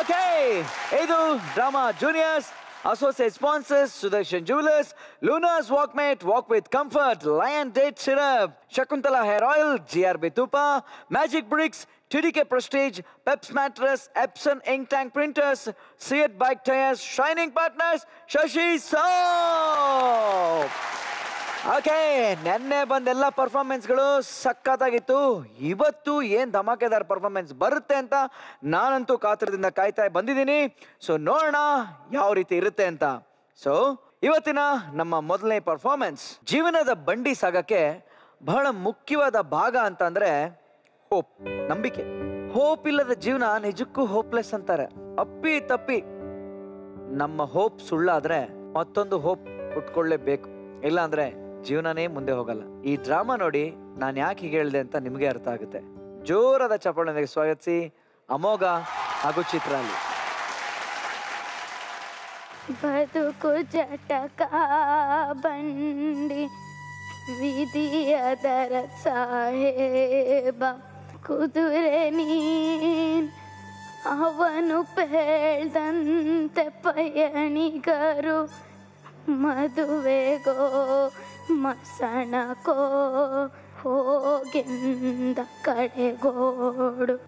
Okay, Edu Drama Juniors, associate sponsors Sudarshan Jewelers, Luna's Walkmate, Walk with Comfort, Lion Date Syrup, Shakuntala Hair Oil, GRB Tupa, Magic Bricks, TDK Prestige, Peps Mattress, Epson Ink Tank Printers, Seat Bike Tires, Shining Partners, Shashi Soap. Okay, ನೆನ್ನೆ ಬಂದೆಲ್ಲ ಪರ್ಫಾರ್ಮೆನ್ಸ್ಗಳು ಸಖತ್ತಾಗಿತ್ತು. ಇವತ್ತು ಏನು ಧಮಾಕೆದಾರ performance ಬರುತ್ತೆ ಅಂತ ನಾನಂತೂ ಕಾತರದಿಂದ ಕಾಯ್ತಾ ಬಂದಿದ್ದೀನಿ. So ನೋಡೋಣ ಯಾವ ರೀತಿ ಇರುತ್ತೆ ಅಂತ. ಸೊ ಇವತ್ತಿನ ನಮ್ಮ ಮೊದಲನೇ ಪರ್ಫಾರ್ಮೆನ್ಸ್ ಜೀವನದ ಬಂಡಿ ಸಾಗಕ್ಕೆ ಬಹಳ ಮುಖ್ಯವಾದ ಭಾಗ ಅಂತಂದ್ರೆ ಹೋಪ್ ನಂಬಿಕೆ. ಹೋಪ್ ಇಲ್ಲದ ಜೀವನ ನಿಜಕ್ಕೂ ಹೋಪ್ಲೆಸ್ ಅಂತಾರೆ. ಅಪ್ಪಿ ತಪ್ಪಿ ನಮ್ಮ ಹೋಪ್ ಸುಳ್ಳಾದ್ರೆ ಮತ್ತೊಂದು ಹೋಪ್ ಉಟ್ಕೊಳ್ಳೇಬೇಕು ಇಲ್ಲ ಅಂದ್ರೆ ಜೀವನನೇ ಮುಂದೆ ಹೋಗಲ್ಲ. ಈ ಡ್ರಾಮಾ ನೋಡಿ ನಾನು ಯಾಕೆ ಹೀಗೆ ಹೇಳಿದೆ ಅಂತ ನಿಮಗೆ ಅರ್ಥ ಆಗುತ್ತೆ. ಜೋರಾದ ಚಪ್ಪಾಳೆಯೊಂದಿಗೆ ಸ್ವಾಗತಿಸಿ ಅಮೋಘ ಹಾಗೂ ಚಿತ್ರಾಲಿ. ಬದುಕು ಜಟಕ ಬಂಡಿ ವಿಧಿಯದರ ಸಾಹೇಬ ಕುದುರೆ ನೀನ್. ಅವನು ಪೇಳ್ದಂತೆ ಪಯಣಿಗರು ಮದುವೆಗೋ ಮಸಣಕೋ ಹೋಗೆಂದ ಕಡೆಗೋಡು.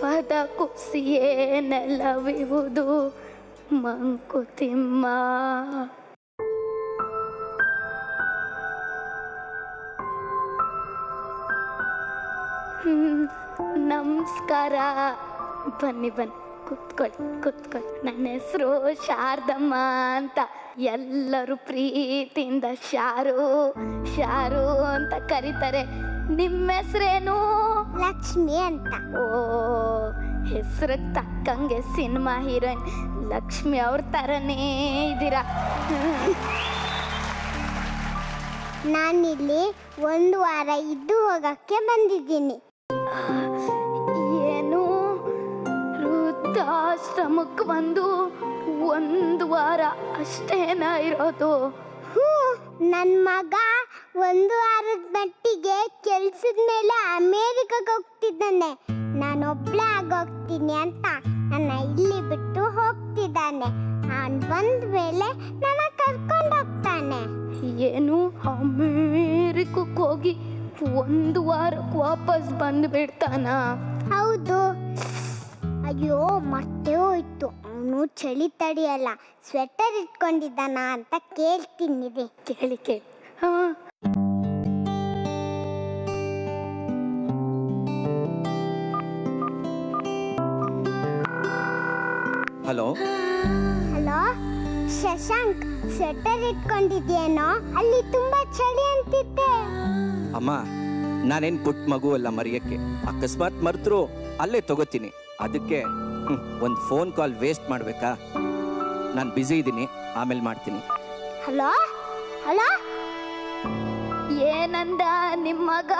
ಪದ ಕುಸಿಯೇ ನೆಲವಿವುದು ಮಂಕುತಿಮ್ಮ. ನಮಸ್ಕಾರ. ಬನ್ನಿ ಬನ್ನಿ. ಕುತ್ಕೊಳ್ಳಿ ಕುತ್ಕೊಳ್ಳಿ ನನ್ನ ಹೆಸರು ಶಾರದಮ್ಮ ಅಂತ. ಎಲ್ಲರೂ ಪ್ರೀತಿಯಿಂದ ಶಾರು ಶಾರು ಅಂತ ಕರೀತಾರೆ. ನಿಮ್ಮ ಹೆಸರೇನು? ಲಕ್ಷ್ಮಿ ಅಂತ. ಓ ಹೆಸರಿಗೆ ತಕ್ಕಂಗೆ ಸಿನಿಮಾ ಹೀರೋಯಿನ್ ಲಕ್ಷ್ಮಿ ಅವ್ರ ಥರನೇ ಇದ್ದೀರಾ? ನಾನಿಲ್ಲಿ ಒಂದು ವಾರ ಇದ್ದು ಹೋಗಕ್ಕೆ ಬಂದಿದ್ದೀನಿ. ವೃದ್ಧಾಶ್ರಮಕ್ಕೆ ಬಂದು ಒಂದು ವಾರ ಅಷ್ಟೇನ ಇರೋದು? ನನ್ನ ಮಗ ಒಂದು ವಾರದ ಮಟ್ಟಿಗೆ ಕೆಲ್ಸದ ಮೇಲೆ ಅಮೇರಿಕಾಗ ಹೋಗ್ತಿದ್ದಾನೆ. ನಾನೊಬ್ಳೆ ಆಗೋಗ್ತೀನಿ ಅಂತ ನನ್ನ ಇಲ್ಲಿ ಬಿಟ್ಟು ಹೋಗ್ತಿದ್ದಾನೆ. ಅವನ್ ಬಂದ ಮೇಲೆ ನನ್ನ ಕರ್ಕೊಂಡು ಹೋಗ್ತಾನೆ. ಏನು? ಅಮೇರಿಕಕ್ಕೆ ಹೋಗಿ ಒಂದು ವಾರಕ್ಕೆ ವಾಪಸ್ ಬಂದು ಬಿಡ್ತಾನ ಹೌದು. ಅಯ್ಯೋ ಮತ್ತೆ ಹೋಯ್ತು. ಅವನು ಚಳಿ ತಡಿಯಲ್ಲ. ಸ್ವೆಟರ್ ಇಟ್ಕೊಂಡಿದ್ದಾನ ಅಂತ ಕೇಳ್ತೀನಿ ರೀ. ಕೇಳಿ ಕೇಳಿ. ಹಾ. ಹಲೋ. ಹಲೋ ಶಶಾಂಕ್ ಸ್ವೆಟರ್ ಇಟ್ಕೊಂಡಿದ್ಯೇನೋ? ಅಲ್ಲಿ ತುಂಬಾ ಚಳಿ ಅಂತಿದ್ದೆ ಅಮ್ಮ ನಾನೇನು ಪುಟ್ ಮಗು ಅಲ್ಲ ಮರೆಯಕ್ಕೆ. ಅಕಸ್ಮಾತ್ ಮರೆತರು ಅಲ್ಲೇ ತಗೋತೀನಿ. ಅದಕ್ಕೆ ಒಂದು ಫೋನ್ ಕಾಲ್ ವೇಸ್ಟ್ ಮಾಡಬೇಕಾ? ನಾನು ಬ್ಯುಸಿ ಇದ್ದೀನಿ, ಆಮೇಲೆ ಮಾಡ್ತೀನಿ. ಹಲೋ? ಹಲೋ? ಏನಂದ ನಿಮ್ಮ ಮಗ?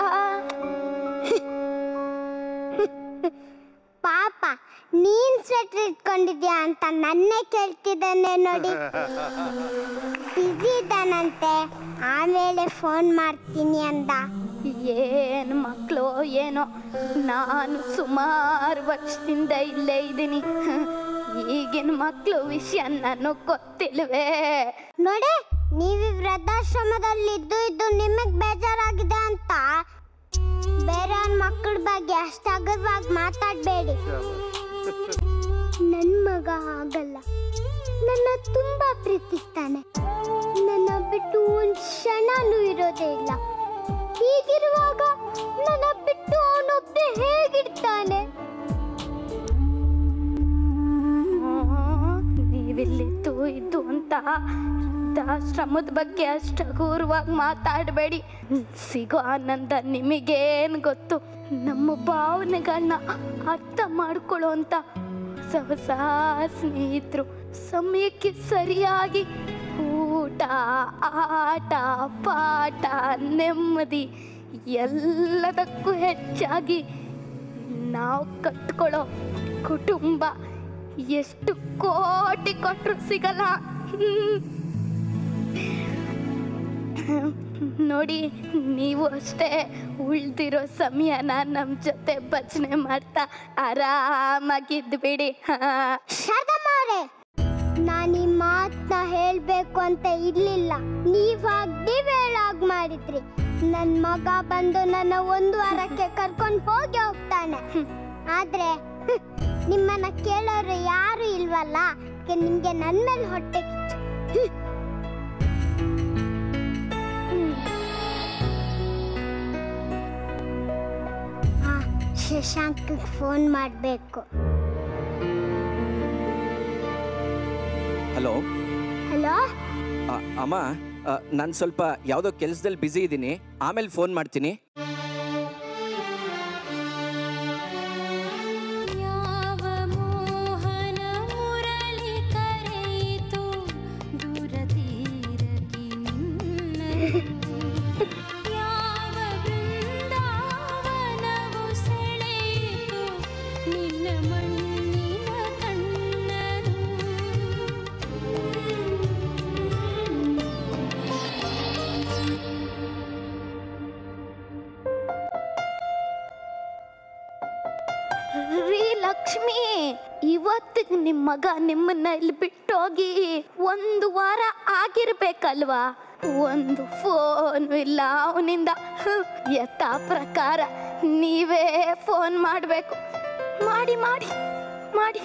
ಪಾಪ ನೀನ್ ಸ್ವೆಟರ್ ಇಟ್ಕೊಂಡಿದ್ಯಾ ಅಂತ ನನ್ನೇ ಕೇಳ್ತಿದ್ದಾನೆ ನೋಡಿ. ಬಿಸಿ ಇದ್ದಾನಂತೆ. ಆಮೇಲೆ ಫೋನ್ ಮಾಡ್ತೀನಿ ಅಂದ. ಏನು ಮಕ್ಕಳು ಏನೋ ನಾನು ಸುಮಾರು ವರ್ಷದಿಂದ ಇಲ್ಲೇ ಇದ್ದೀನಿ. ಈಗಿನ ಮಕ್ಕಳು ವಿಷಯ ನಾನು ಗೊತ್ತಿಲ್ವೇ. ನೋಡಿ ನೀವು ವೃದ್ಧಾಶ್ರಮದಲ್ಲಿ ಇದ್ದು ಇದ್ದು ನಿಮಗ್ ಬೇಜಾರಾಗಿದೆ ಅಂತ. ಬೇರೆ ಮಕ್ಕಳ ಬಗ್ಗೆ ಅಷ್ಟು ಅಗರ್ವಾಗಿ ಮಾತಾಡಬೇಡಿ. ನನ್ನ ಮಗ ಆಗಲ್ಲ ನನ್ನ ತುಂಬಾ ಪ್ರೀತಿಸ್ತಾನೆ. ನನ್ನ ಬಿಟ್ಟು ಒಂದ್ ಕ್ಷಣನೂ ಇರೋದೇ ಇಲ್ಲ. ಹೀಗಿರುವಾಗ ನನ್ನ ಬಿಟ್ಟು ಅವನೊಬ್ಬನೇ ಹೇಗಿರ್ತಾನೆ? ನೀವಿಲ್ಲಿದ್ದು ಇದ್ದು ಅಂತ ವೃದ್ಧಾಶ್ರಮದ ಬಗ್ಗೆ ಅಷ್ಟು ಗೌರವಾಗಿ ಮಾತಾಡಬೇಡಿ. ಸಿಗೋ ಆನಂದ ನಿಮಗೇನು ಗೊತ್ತು? ನಮ್ಮ ಭಾವನೆಗಳನ್ನ ಅರ್ಥ ಮಾಡ್ಕೊಳ್ಳೋ ಅಂತ ಹೊಸ ಹೊಸ ಸ್ನೇಹಿತರು, ಸಮಯಕ್ಕೆ ಸರಿಯಾಗಿ ಊಟ, ಆಟ, ಪಾಠ, ನೆಮ್ಮದಿ ಎಲ್ಲದಕ್ಕೂ ಹೆಚ್ಚಾಗಿ ನಾವು ಕಟ್ಕೊಳ್ಳೋ ಕುಟುಂಬ ಎಷ್ಟು ಕೋಟಿ ಕೊಟ್ಟರು ಸಿಗಲ್ಲ. ನೋಡಿ, ನೀವು ಅಷ್ಟೇ ಉಳ್ದಿರೋ ಸಮಯನ ನಮ್ಮ ಜೊತೆ ಭಜನೆ ಮಾಡ್ತಾ ಆರಾಮಾಗಿದ್ಬಿಡಿ ಶಾರದಮ್ಮ ಅವರೇ, ನಾನು ಈ ಮಾತನ್ನ ಹೇಳ್ಬೇಕು ಅಂತ ಇರ್ಲಿಲ್ಲ. ನೀವ್ ಹಾಗ್ ನೀವ್ ಮಾಡಿದ್ರಿ. ನನ್ ಮಗ ಬಂದು ನನ್ನ ಒಂದು ವಾರಕ್ಕೆ ಕರ್ಕೊಂಡು ಹೋಗಿ ಹೋಗ್ತಾನೆ. ಆದ್ರೆ, ನಿಮ್ಮನ್ನ ಕೇಳೋರು ಯಾರು ಇಲ್ವಲ್ಲ? ನಿಮಗೆ ನಿಮ್ಗೆ ನನ್ ಮೇಲೆ ಹೊಟ್ಟೆ ಶಶಾಂಕ್ ಫೋನ್ ಮಾಡಬೇಕು. ಹಲೋ? ಹಲೋ? ಅಮ್ಮ ನಾನು ಸ್ವಲ್ಪ ಯಾವುದೋ ಕೆಲಸದಲ್ಲಿ ಬ್ಯುಸಿ ಇದ್ದೀನಿ ಆಮೇಲೆ ಫೋನ್ ಮಾಡ್ತೀನಿ. ಮಗ ನಿಮ್ಮನ್ನ ಇಲ್ಲಿ ಬಿಟ್ಟೋಗಿ ಒಂದು ವಾರ ಆಗಿರ್ಬೇಕಲ್ವಾ? ಒಂದು ಫೋನ್ ಇಲ್ಲ ಅವನಿಂದ. ಯಥಾ ಪ್ರಕಾರ ನೀವೇ ಫೋನ್ ಮಾಡಬೇಕು. ಮಾಡಿ ಮಾಡಿ ಮಾಡಿ.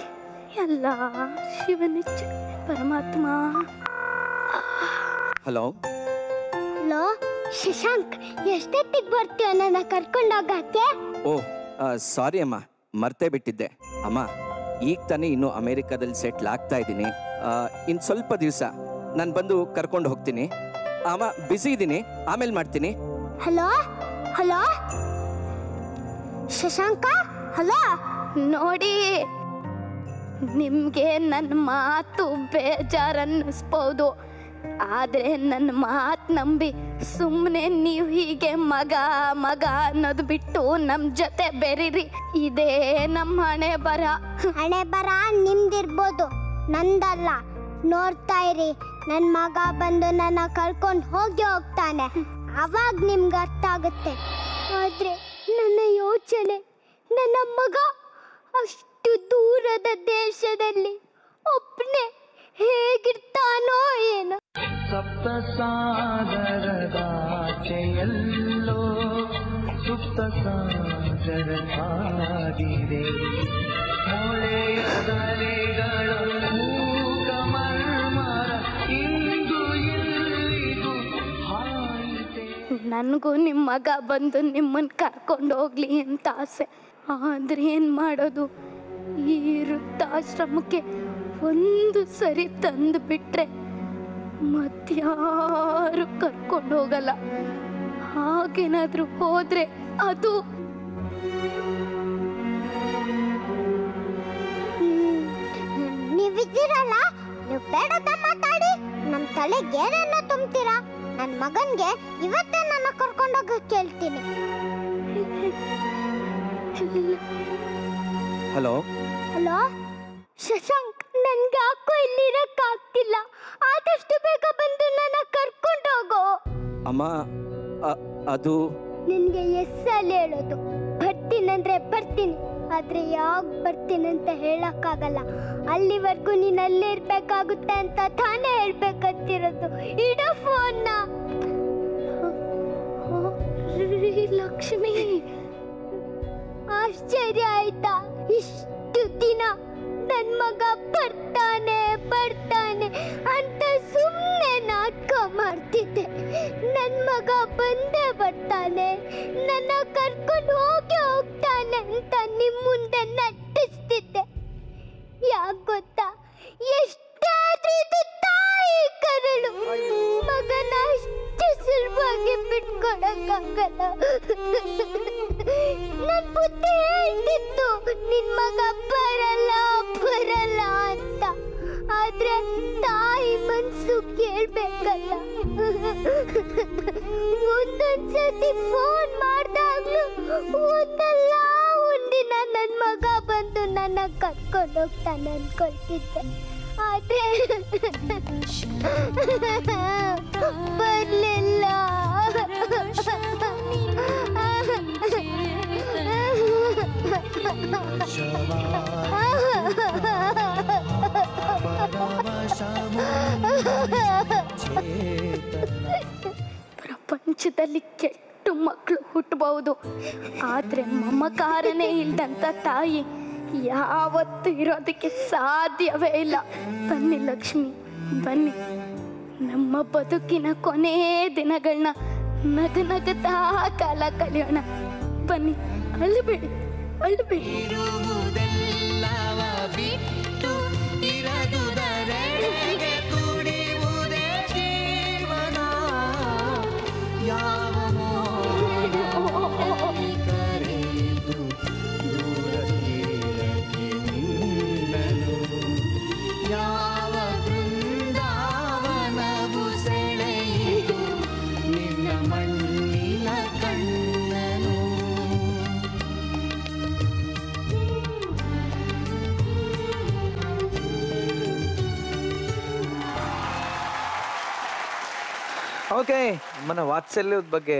ಎಲ್ಲ ಶಿವನಿಚ್ಛೆ ಪರಮಾತ್ಮ. ಹಲೋ? ಹಲೋ ಶಶಾಂಕ್ ಎಷ್ಟೊತ್ತಿಗೆ ಬರ್ತೀಯ ನನ್ನ ಕರ್ಕೊಂಡೋಗಕ್ಕೆ? ಓ ಸಾರಿ ಅಮ್ಮ ಮರ್ತೇ ಬಿಟ್ಟಿದ್ದೆ. ಅಮ್ಮ ಈಗ ತಾನೇ ಇನ್ನು ಅಮೇರಿಕಾದಲ್ಲಿ ಸೆಟ್ಲ್ ಆಗ್ತಾ ಇದ್ದೀನಿ. ಇನ್ನು ಸ್ವಲ್ಪ ದಿವಸ ನಾನು ಬಂದು ಕರ್ಕೊಂಡು ಹೋಗ್ತೀನಿ. ಆಮ ಬ್ಯುಸಿ ಇದ್ದೀನಿ ಆಮೇಲೆ ಮಾಡ್ತೀನಿ. ಹಲೋ? ಹಲೋ? ಶಶಾಂಕ? ಹಲೋ? ನೋಡಿ, ನಿಮ್ಗೆ ನನ್ನ ಮಾತು ಬೇಜಾರನ್ನಿಸ್ಬೋದು. ಆದರೆ ನನ್ನ ಮಾತು ನಂಬಿ ಸುಮ್ಮನೆ ನೀವು ಹೀಗೆ ಮಗ ಮಗ ಅನ್ನೋದು ಬಿಟ್ಟು ನಮ್ಮ ಜೊತೆ ಬೆರೀರಿ. ಇದೇ ನಮ್ಮ ಹಣೆ ಬರ. ಹಣೆ ಬರ ನಿಮ್ದಿರ್ಬೋದು. ನಂದಲ್ಲ. ನೋಡ್ತಾ ಇರಿ ನನ್ನ ಮಗ ಬಂದು ನನ್ನ ಕರ್ಕೊಂಡು ಹೋಗಿ ಹೋಗ್ತಾನೆ. ಅವಾಗ ನಿಮ್ಗೆ ಅರ್ಥ ಆಗುತ್ತೆ. ಆದ್ರೆ ನನ್ನ ಯೋಚನೆ, ನನ್ನ ಮಗ ಅಷ್ಟು ದೂರದ ದೇಶದಲ್ಲಿ ಒಬ್ಬನೇ ಹೇಗಿರ್ತಾನೋ ಏನೋ. ಸಪ್ತ ಸಾಗರದಾಚೆಯಲ್ಲೋ ಸುಪ್ತ ಸಾಗರ ಇಂದು ನನಗೂ ನಿಮ್ಮ ಮಗ ಬಂದು ನಿಮ್ಮನ್ನು ಕರ್ಕೊಂಡು ಹೋಗ್ಲಿ ಅಂತ ಆಸೆ. ಆದ್ರೆ ಏನು ಮಾಡೋದು? ಈ ವೃದ್ಧಾಶ್ರಮಕ್ಕೆ ಒಂದು ಸರಿ ತಂದು ಬಿಟ್ರೆ ಮತ್ಯಾರು ಕರ್ಕೊಂಡು ಹೋಗಲ್ಲ. ಹಾಗೇನಾದ್ರೂ ಹೋದ್ರೆ ಅದು. ನೀವಿದ್ದೀರಲ್ಲ ನೀವು ಬೇಡದ ಮಾತಾಡಿ. ನಮ್ಮ ತಲೆಗೆ ಏನನ್ನ ತುಂಬ್ತೀರಾ? ನನ್ನ ಮಗನ್ಗೆ ಇವತ್ತೇ ನನ್ನ ಕರ್ಕೊಂಡೋಗಕ್ಕೆ ಕೇಳ್ತೀನಿ. Hello hello Shashank? ನನ್ಗೆ ಯಾಕೋ ಇಲ್ಲಿರಕ್ಕಾಗ್ತಿಲ್ಲ ಆದಷ್ಟು ಬೇಗ ಬಂದು ನನ್ನ ಕರ್ಕೊಂಡು ಹೋಗೋ. ಅಮ್ಮ ಅದು? ನಿನ್ಗೆ ಎಸ್ಸಲ್ಲಿ ಹೇಳೋದು. ಬರ್ತೀನಂದ್ರೆ ಬರ್ತೀನಿ. ಆದ್ರೆ ಯಾವಾಗ ಬರ್ತೀನಂತ ಹೇಳಕ್ಕಾಗಲ್ಲ. ಅಲ್ಲಿವರೆಗೂ ನೀನ್ ಅಲ್ಲೇ ಇರ್ಬೇಕಾಗುತ್ತೆ ಅಂತ ತಾನೇ ಹೇಳ್ಬೇಕಂತಿರೋದು. ಇಡೋ ಫೋನ್ನ ಲಕ್ಷ್ಮಿ. ಆಶ್ಚರ್ಯ ಆಯ್ತಾ? ಇಷ್ಟು ದಿನ. ನನ್ ಮಗ ಬರ್ತಾನೆ ಬರ್ತಾನೆ ಅಂತ ಸುಮ್ಮನೆ ನಾಟಕ ಮಾಡ್ತಿದ್ದೆ. ನನ್ ಮಗ ಬಂದೇ ಬರ್ತಾನೆ, ನನ್ನ ಕರ್ಕೊಂಡು ಹೋಗಿ ಹೋಗ್ತಾನೆ ಅಂತ ನಿಮ್ ಮುಂದೆ ನಟಿಸ್ತಿದ್ದೆ. ಯಾಕೆ ಗೊತ್ತಾ? ಎಷ್ಟಾದ್ರೂ ಕರಳು. ಮಗನ ಅಷ್ಟು ಸುಲಭವಾಗಿ ಬಿಟ್ಕೊಡಕ್ಕಾಗಲ್ಲ. ನನ್ ಬುದ್ಧಿ ಹೇಳ್ತಿತ್ತು, ನಿನ್ ಮಗ ಬರಲ್ಲ ಬರಲ್ಲ ಅಂತ. ಆದ್ರೆ ತಾಯಿ ಮನ್ಸು ಕೇಳ್ಬೇಕಲ್ಲ. ಒಂದೊಂದ್ಸತಿ ಫೋನ್ ಮಾಡ್ದಾಗ್ಲೂ ಒಂದಲ್ಲ, ಒಂದಿನ ನನ್ ಮಗ ಬಂದು ನನ್ನ ಕರ್ಕೊಂಡು ಹೋಗ್ತಾನೆ ಅನ್ಕೊಳ್ತಿದ್ದೆ. ಪ್ರಪಂಚದಲ್ಲಿ ಕೆಟ್ಟು ಮಕ್ಕಳು ಹುಟ್ಟಬಹುದು. ಆದ್ರೆ ಮಮಕಾರನೇ ಇಲ್ದಂತ ತಾಯಿ. ಯಾವತ್ತೂ ಇರೋದಕ್ಕೆ ಸಾಧ್ಯವೇ ಇಲ್ಲ. ಬನ್ನಿ ಲಕ್ಷ್ಮಿ, ಬನ್ನಿ. ನಮ್ಮ ಬದುಕಿನ ಕೊನೇ ದಿನಗಳನ್ನ ನಗ ನಗತಾ ಕಾಲ ಕಲಿಯೋಣ ಬನ್ನಿ, ಅಳ್ಬೇಡಿ ಅಳ್ಬೇಡಿ. ಇರುವುದೆಲ್ಲವ ಓಕೆ ಅಮ್ಮನ ವಾತ್ಸಲ್ಯದ ಬಗ್ಗೆ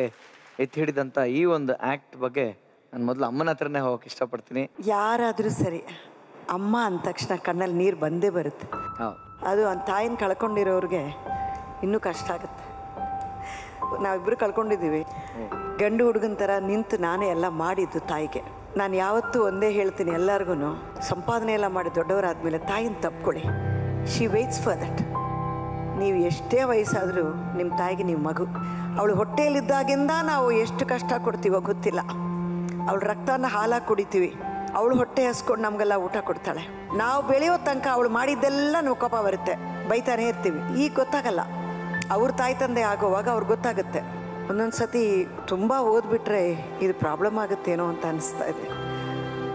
ಎತ್ತಿ ಹಿಡಿದಂಥ ಈ ಒಂದು ಆ್ಯಕ್ಟ್ ಬಗ್ಗೆ ನಾನು ಮೊದಲು ಅಮ್ಮನ ಹತ್ರನೇ ಹೋಗಕ್ಕೆ ಇಷ್ಟಪಡ್ತೀನಿ. ಯಾರಾದರೂ ಸರಿ ಅಮ್ಮ ಅಂದ ತಕ್ಷಣ ಕಣ್ಣಲ್ಲಿ ನೀರು ಬಂದೇ ಬರುತ್ತೆ. ಅದು ಆ ತಾಯಿನ ಕಳ್ಕೊಂಡಿರೋರಿಗೆ ಇನ್ನೂ ಕಷ್ಟ ಆಗುತ್ತೆ. ನಾವಿಬ್ಬರು ಕಳ್ಕೊಂಡಿದ್ದೀವಿ. ಗಂಡು ಹುಡುಗನ ಥರ ನಿಂತು ನಾನೇ ಎಲ್ಲ ಮಾಡಿದ್ದು ತಾಯಿಗೆ. ನಾನು ಯಾವತ್ತೂ ಒಂದೇ ಹೇಳ್ತೀನಿ ಎಲ್ಲರಿಗೂ ಸಂಪಾದನೆ ಎಲ್ಲ ಮಾಡಿ ದೊಡ್ಡವರಾದ ಮೇಲೆ ತಾಯಿನ ತಪ್ಕೊಳ್ಳಿ ಶಿ ವೇಟ್ಸ್ ಫಾರ್ ದಟ್ ನೀವು ಎಷ್ಟೇ ವಯಸ್ಸಾದರೂ ನಿಮ್ಮ ತಾಯಿಗೆ ನೀವು ಮಗು. ಅವಳು ಹೊಟ್ಟೆಯಲ್ಲಿದ್ದಾಗಿಂದ ನಾವು ಎಷ್ಟು ಕಷ್ಟ ಕೊಡ್ತೀವೋ ಗೊತ್ತಿಲ್ಲ. ಅವಳು ರಕ್ತನ ಹಾಲಾಗಿ ಕುಡಿತೀವಿ. ಅವಳು ಹೊಟ್ಟೆ ಹಸ್ಕೊಂಡು ನಮಗೆಲ್ಲ ಊಟ ಕೊಡ್ತಾಳೆ. ನಾವು ಬೆಳೆಯೋ ತನಕ ಅವಳು ಮಾಡಿದ್ದೆಲ್ಲ ನಾವು ಕೋಪ ಬರುತ್ತೆ. ಬೈತಾನೆ ಇರ್ತೀವಿ. ಈಗ ಗೊತ್ತಾಗಲ್ಲ. ಅವ್ರ ತಾಯಿ ತಂದೆ ಆಗೋವಾಗ ಅವ್ರಿಗೆ ಗೊತ್ತಾಗುತ್ತೆ. ಒಂದೊಂದು ಸತಿ ತುಂಬ ಓದ್ಬಿಟ್ರೆ ಇದು ಪ್ರಾಬ್ಲಮ್ ಆಗುತ್ತೇನೋ ಅಂತ ಅನಿಸ್ತಾ ಇದೆ.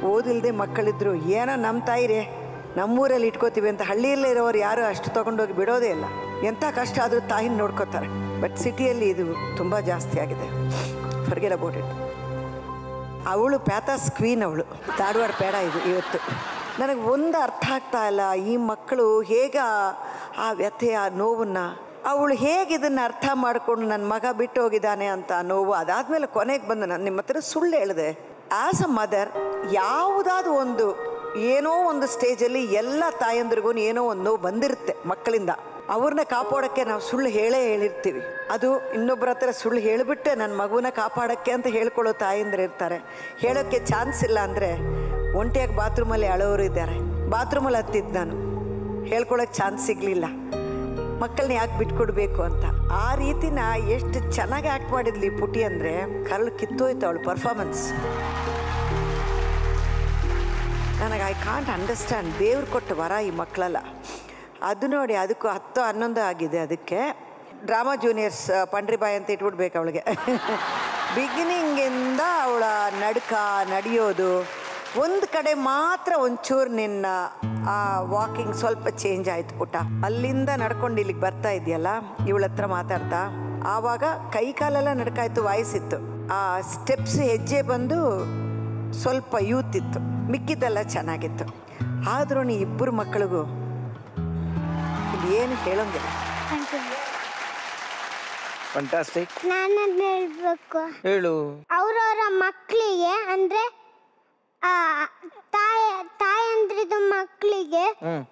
ಓದಿಲ್ಲದೆ ಮಕ್ಕಳಿದ್ರು, ಏನೋ ನಮ್ಮ ತಾಯಿರೇ, ನಮ್ಮೂರಲ್ಲಿ ಇಟ್ಕೋತೀವಿ ಅಂತ ಹಳ್ಳಿಯಲ್ಲೇ ಇರೋರು ಯಾರು ಅಷ್ಟು ತೊಗೊಂಡೋಗಿ ಬಿಡೋದೇ ಇಲ್ಲ. ಎಂಥ ಕಷ್ಟ ಆದರೂ ತಾಯಿನ ನೋಡ್ಕೋತಾರೆ. ಬಟ್ ಸಿಟಿಯಲ್ಲಿ ಇದು ತುಂಬ ಜಾಸ್ತಿ ಆಗಿದೆ. ಫರ್ಗೆಟ್ ಅಬೌಟ್ ಇಟ್ ಅವಳು ಪ್ಯಾತಾಸ್ ಕ್ವೀನ್ ಅವಳು. ಧಾರವಾಡ ಬೇಡ ಇದು ಇವತ್ತು. ನನಗೆ ಒಂದು ಅರ್ಥ ಆಗ್ತಾ ಇಲ್ಲ. ಈ ಮಕ್ಕಳು ಹೇಗೆ ಆ- ಆ ವ್ಯಥೆ, ಆ ನೋವನ್ನು, ಅವಳು ಹೇಗೆ ಇದನ್ನು ಅರ್ಥ ಮಾಡಿಕೊಂಡು ನನ್ನ ಮಗ ಬಿಟ್ಟು ಹೋಗಿದ್ದಾನೆ ಅಂತ ನೋವು ಅದಾದಮೇಲೆ ಕೊನೆಗೆ ಬಂದು ನಾನು ನಿಮ್ಮ ಹತ್ರ ಸುಳ್ಳು ಹೇಳಿದೆ. ಆ್ಯಸ್ ಅ ಮದರ್ ಯಾವುದಾದ್ರು ಒಂದು ಏನೋ ಒಂದು ಸ್ಟೇಜಲ್ಲಿ ಎಲ್ಲ ತಾಯಂದ್ರಿಗೂ ಏನೋ ಒಂದು ನೋವು ಬಂದಿರುತ್ತೆ ಮಕ್ಕಳಿಂದ. ಅವ್ರನ್ನ ಕಾಪಾಡೋಕ್ಕೆ ನಾವು ಸುಳ್ಳು ಹೇಳೇ ಹೇಳಿರ್ತೀವಿ. ಅದು ಇನ್ನೊಬ್ಬರ ಹತ್ರ ಸುಳ್ಳು ಹೇಳಿಬಿಟ್ಟೆ ನನ್ನ ಮಗುನ ಕಾಪಾಡೋಕ್ಕೆ ಅಂತ ಹೇಳ್ಕೊಳ್ಳೋ ತಾಯಂದ್ರೆ ಇರ್ತಾರೆ. ಹೇಳೋಕ್ಕೆ ಚಾನ್ಸ್ ಇಲ್ಲ ಅಂದರೆ ಒಂಟಿಯಾಗಿ ಬಾತ್ರೂಮಲ್ಲಿ ಅಳೋರು ಇದ್ದಾರೆ. ಬಾತ್ರೂಮಲ್ಲಿ ಹತ್ತಿದ್ದು ನಾನು. ಹೇಳ್ಕೊಳಕ್ಕೆ ಚಾನ್ಸ್ ಸಿಗಲಿಲ್ಲ. ಮಕ್ಕಳನ್ನ ಯಾಕೆ ಬಿಟ್ಕೊಡ್ಬೇಕು ಅಂತ. ಆ ರೀತಿನ ಎಷ್ಟು ಚೆನ್ನಾಗಿ ಆ್ಯಕ್ಟ್ ಮಾಡಿದ್ಲಿ ಪುಟಿ ಅಂದರೆ ಕರಳು ಕಿತ್ತೋಯ್ತು ಅವಳು ಪರ್ಫಾಮೆನ್ಸ್ ನನಗೆ ಐ ಕಾಂಟ್ ಅಂಡರ್ಸ್ಟ್ಯಾಂಡ್ ದೇವ್ರು ಕೊಟ್ಟ ವರ ಈ ಮಕ್ಕಳಲ್ಲ ಅದು ನೋಡಿ, ಅದಕ್ಕೂ ಹತ್ತು ಹನ್ನೊಂದು ಆಗಿದೆ ಅದಕ್ಕೆ. ಡ್ರಾಮಾ ಜೂನಿಯರ್ಸ್ ಪಂಡ್ರಿಬಾಯಿ ಅಂತ ಇಟ್ಬಿಡ್ಬೇಕು ಅವಳಿಗೆ. ಬಿಗಿನಿಂಗಿಂದ ಅವಳ ನಡ್ಕ, ನಡೆಯೋದು, ಒಂದು ಕಡೆ ಮಾತ್ರ ಒಂಚೂರು ನಿನ್ನ, ಆ ವಾಕಿಂಗ್ ಸ್ವಲ್ಪ ಚೇಂಜ್ ಆಯ್ತು ಪುಟ್ಟ. ಅಲ್ಲಿಂದ ನಡ್ಕೊಂಡು ಇಲ್ಲಿಗೆ ಬರ್ತಾ ಇದೆಯಲ್ಲ ಇವಳ ಹತ್ರ ಮಾತಾಡ್ತಾ. ಆವಾಗ ಕೈ ಕಾಲೆಲ್ಲ ನಡ್ಕಾಯ್ತು ವಾಯ್ಸಿತ್ತು ಆ ಸ್ಟೆಪ್ಸ್ ಹೆಜ್ಜೆ ಬಂದು ಸ್ವಲ್ಪ ಯೂತ್ ಇತ್ತು. ಮಿಕ್ಕಿದ್ದೆಲ್ಲ ಚೆನ್ನಾಗಿತ್ತು. ಆದ್ರೂ ಇಬ್ಬರು ಮಕ್ಕಳಿಗೂ ಏನು ಹೇಳೋಂಗಿಲ್ಲ. ಫಂಟಾಸ್ಟಿಕ್ ನಾನದ್ ಹೇಳ್ಬೇಕು. ಹೇಳು. ಅವರವರ ಮಕ್ಕಳಿಗೆ ಅಂದ್ರೆ ಆ ತಾಯ ತಾಯಂದ್ರಿದ ಮಕ್ಕಳಿಗೆ